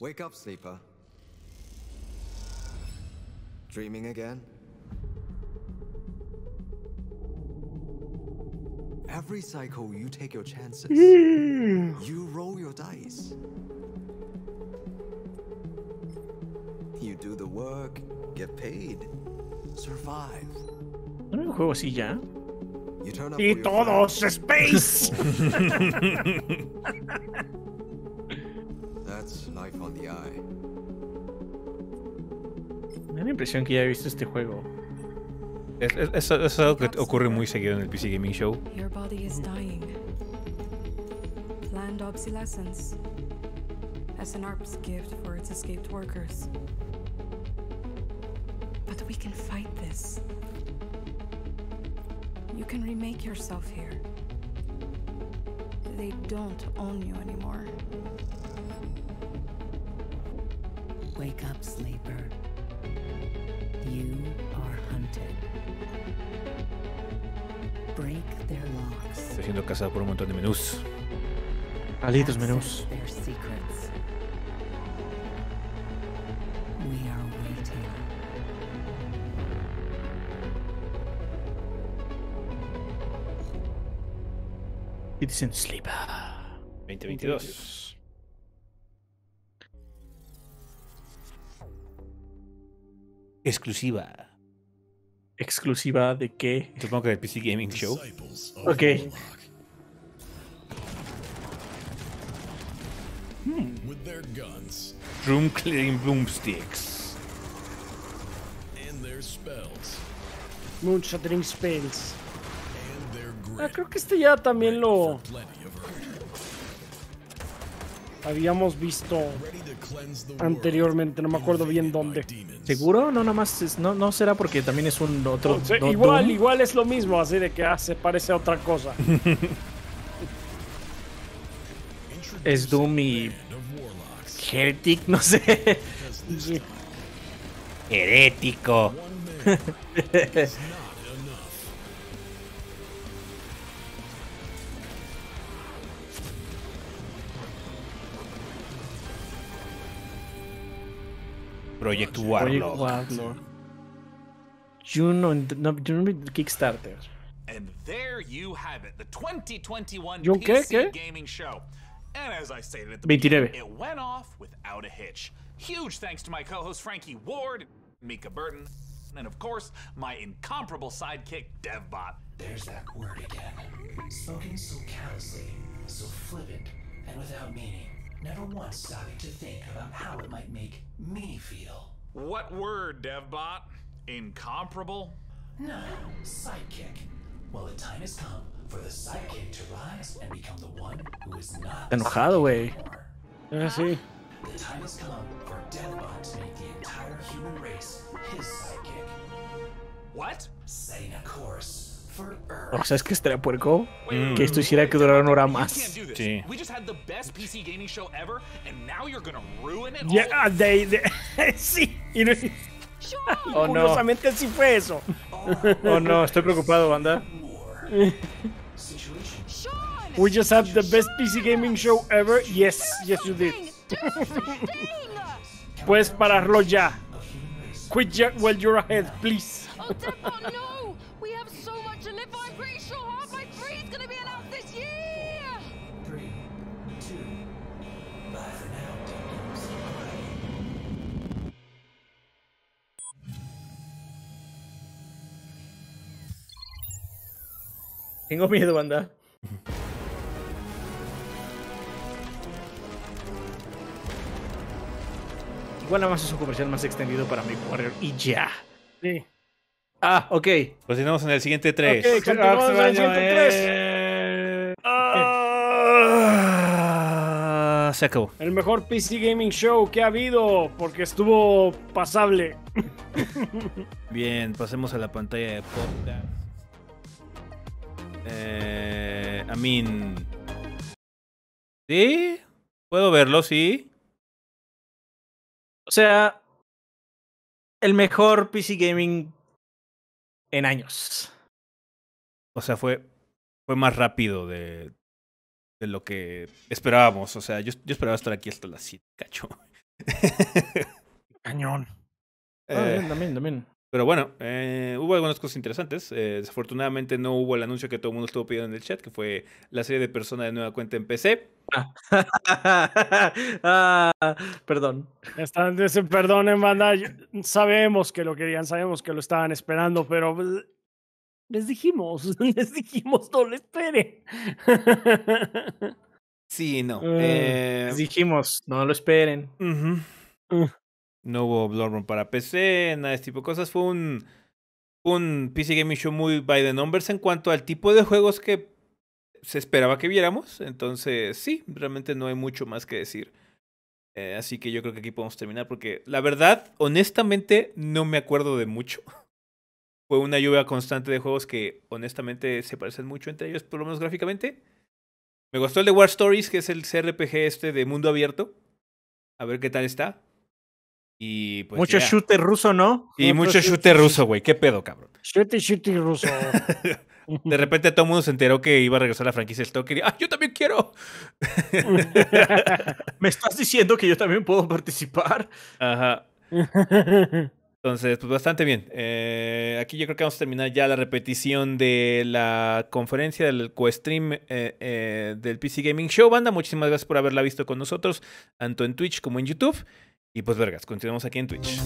Wake up, sleeper. Dreaming again? Every cycle, you take your chances. you roll your dice. Do the work, get paid, survive. ¿No un juego así ya? Y todos. Space. That's life on the eye. Me da la impresión que ya he visto este juego. Es, es- es- es algo que ocurre muy seguido en el PC Gaming Show. Your body is dying. Planned obsolescence. SNRP's gift for its escaped workers. But we can fight this. You can remake yourself here. They don't own you anymore. Wake up, sleeper. You are hunted. Break their locks. Estoy siendo cazado por un montón de menús. Malditos menús. Their secrets. Citizen Sleeper. 2022. Exclusiva. ¿Exclusiva de qué? Supongo que del PC Gaming Show. Ok. With their guns Room Clearing Boomsticks. and their spells Moon Shattering Spells. Ah, creo que este ya también lo habíamos visto anteriormente, no me acuerdo bien dónde. ¿Seguro? No, nada más. es- no, no será porque también es un otro. O sea, do- igual, Doom? igual es lo mismo, así de que ah, se parece a otra cosa. Es Doom y. Heretic, no sé. Herético. Project Project Warlock. Warlock. Juno, no, Juno Kickstarter. And there you have it, the 2021 ¿Yo qué? PC ¿Qué? Gaming Show. And as I stated at the 29. beginning, it went off without a hitch. Huge thanks to my co-host Frankie Ward, Mica Burton, and of course, my incomparable sidekick DevBot. There's that word again. Spoken so callously, so flippant, and without meaning. Never once stopping to think about how it might make me feel. What word, DevBot? Incomparable? No, sidekick. Well, the time has come for the sidekick to rise and become the one who is not. Está enojado, güey. Ah, sí. The time has come for DevBot to make the entire human race his sidekick. What? Setting a course for Earth. O sea, es que estaría puerco Mm. que esto hiciera que durara una hora más. Sí. We just had the best PC gaming show ever, and now you're gonna ruin it Ya, all? ah, de, de- sí. Y no- Oh, no. Curiosamente sí fue eso. Oh no, estoy preocupado, banda. We just had the best PC gaming show ever. Yes, yes you did. Puedes pararlo ya. Quit while you're ahead, please. Tengo miedo, banda. Igual nada más es un comercial más extendido para mi Warrior y ya. Sí. Ah, ok. Continuamos en el siguiente 3. Ok, continuamos en el siguiente tres. Eh, Ah, se acabó. El mejor PC gaming show que ha habido porque estuvo pasable. Bien, pasemos a la pantalla de podcast. Eh, I mean. ¿Sí? ¿Puedo verlo? Sí. O sea, el mejor PC gaming en años. O sea, fue, fue más rápido de, de lo que esperábamos. O sea, yo, yo esperaba estar aquí hasta las 7, cacho. Cañón. Ah, Eh, bien, también, también. Pero bueno, eh, hubo algunas cosas interesantes. Eh, desafortunadamente no hubo el anuncio que todo el mundo estuvo pidiendo en el chat, que fue la serie de Persona de nueva cuenta en PC. ah, perdón. Están, perdonen, banda. Sabemos que lo querían, sabemos que lo estaban esperando, pero les dijimos, les dijimos, no lo esperen. Sí, no. Eh, Eh, les dijimos, no lo esperen. ujú. No hubo Bloodborne para PC, nada de este tipo de cosas. Fue un, un PC Gaming Show muy by the numbers en cuanto al tipo de juegos que se esperaba que viéramos. Entonces, sí, realmente no hay mucho más que decir. Eh, así que yo creo que aquí podemos terminar porque la verdad, honestamente, no me acuerdo de mucho. Fue una lluvia constante de juegos que honestamente se parecen mucho entre ellos, por lo menos gráficamente. Me gustó el de War Stories, que es el CRPG este de mundo abierto. A ver qué tal está. Y pues Mucho ya. shooter ruso, ¿no? Y mucho shooter ruso, güey. ¿Qué pedo, cabrón? Shooty, shooty ruso. De repente todo el mundo se enteró que iba a regresar la franquicia Stalker y ¡ah, yo también quiero! ¿Me estás diciendo que yo también puedo participar? Ajá. Entonces, pues bastante bien. Eh, aquí yo creo que vamos a terminar ya la repetición de la conferencia del co-stream eh, eh, del PC Gaming Show. Banda, muchísimas gracias por haberla visto con nosotros, tanto en Twitch como en YouTube. Y pues, vergas, continuamos aquí en Twitch.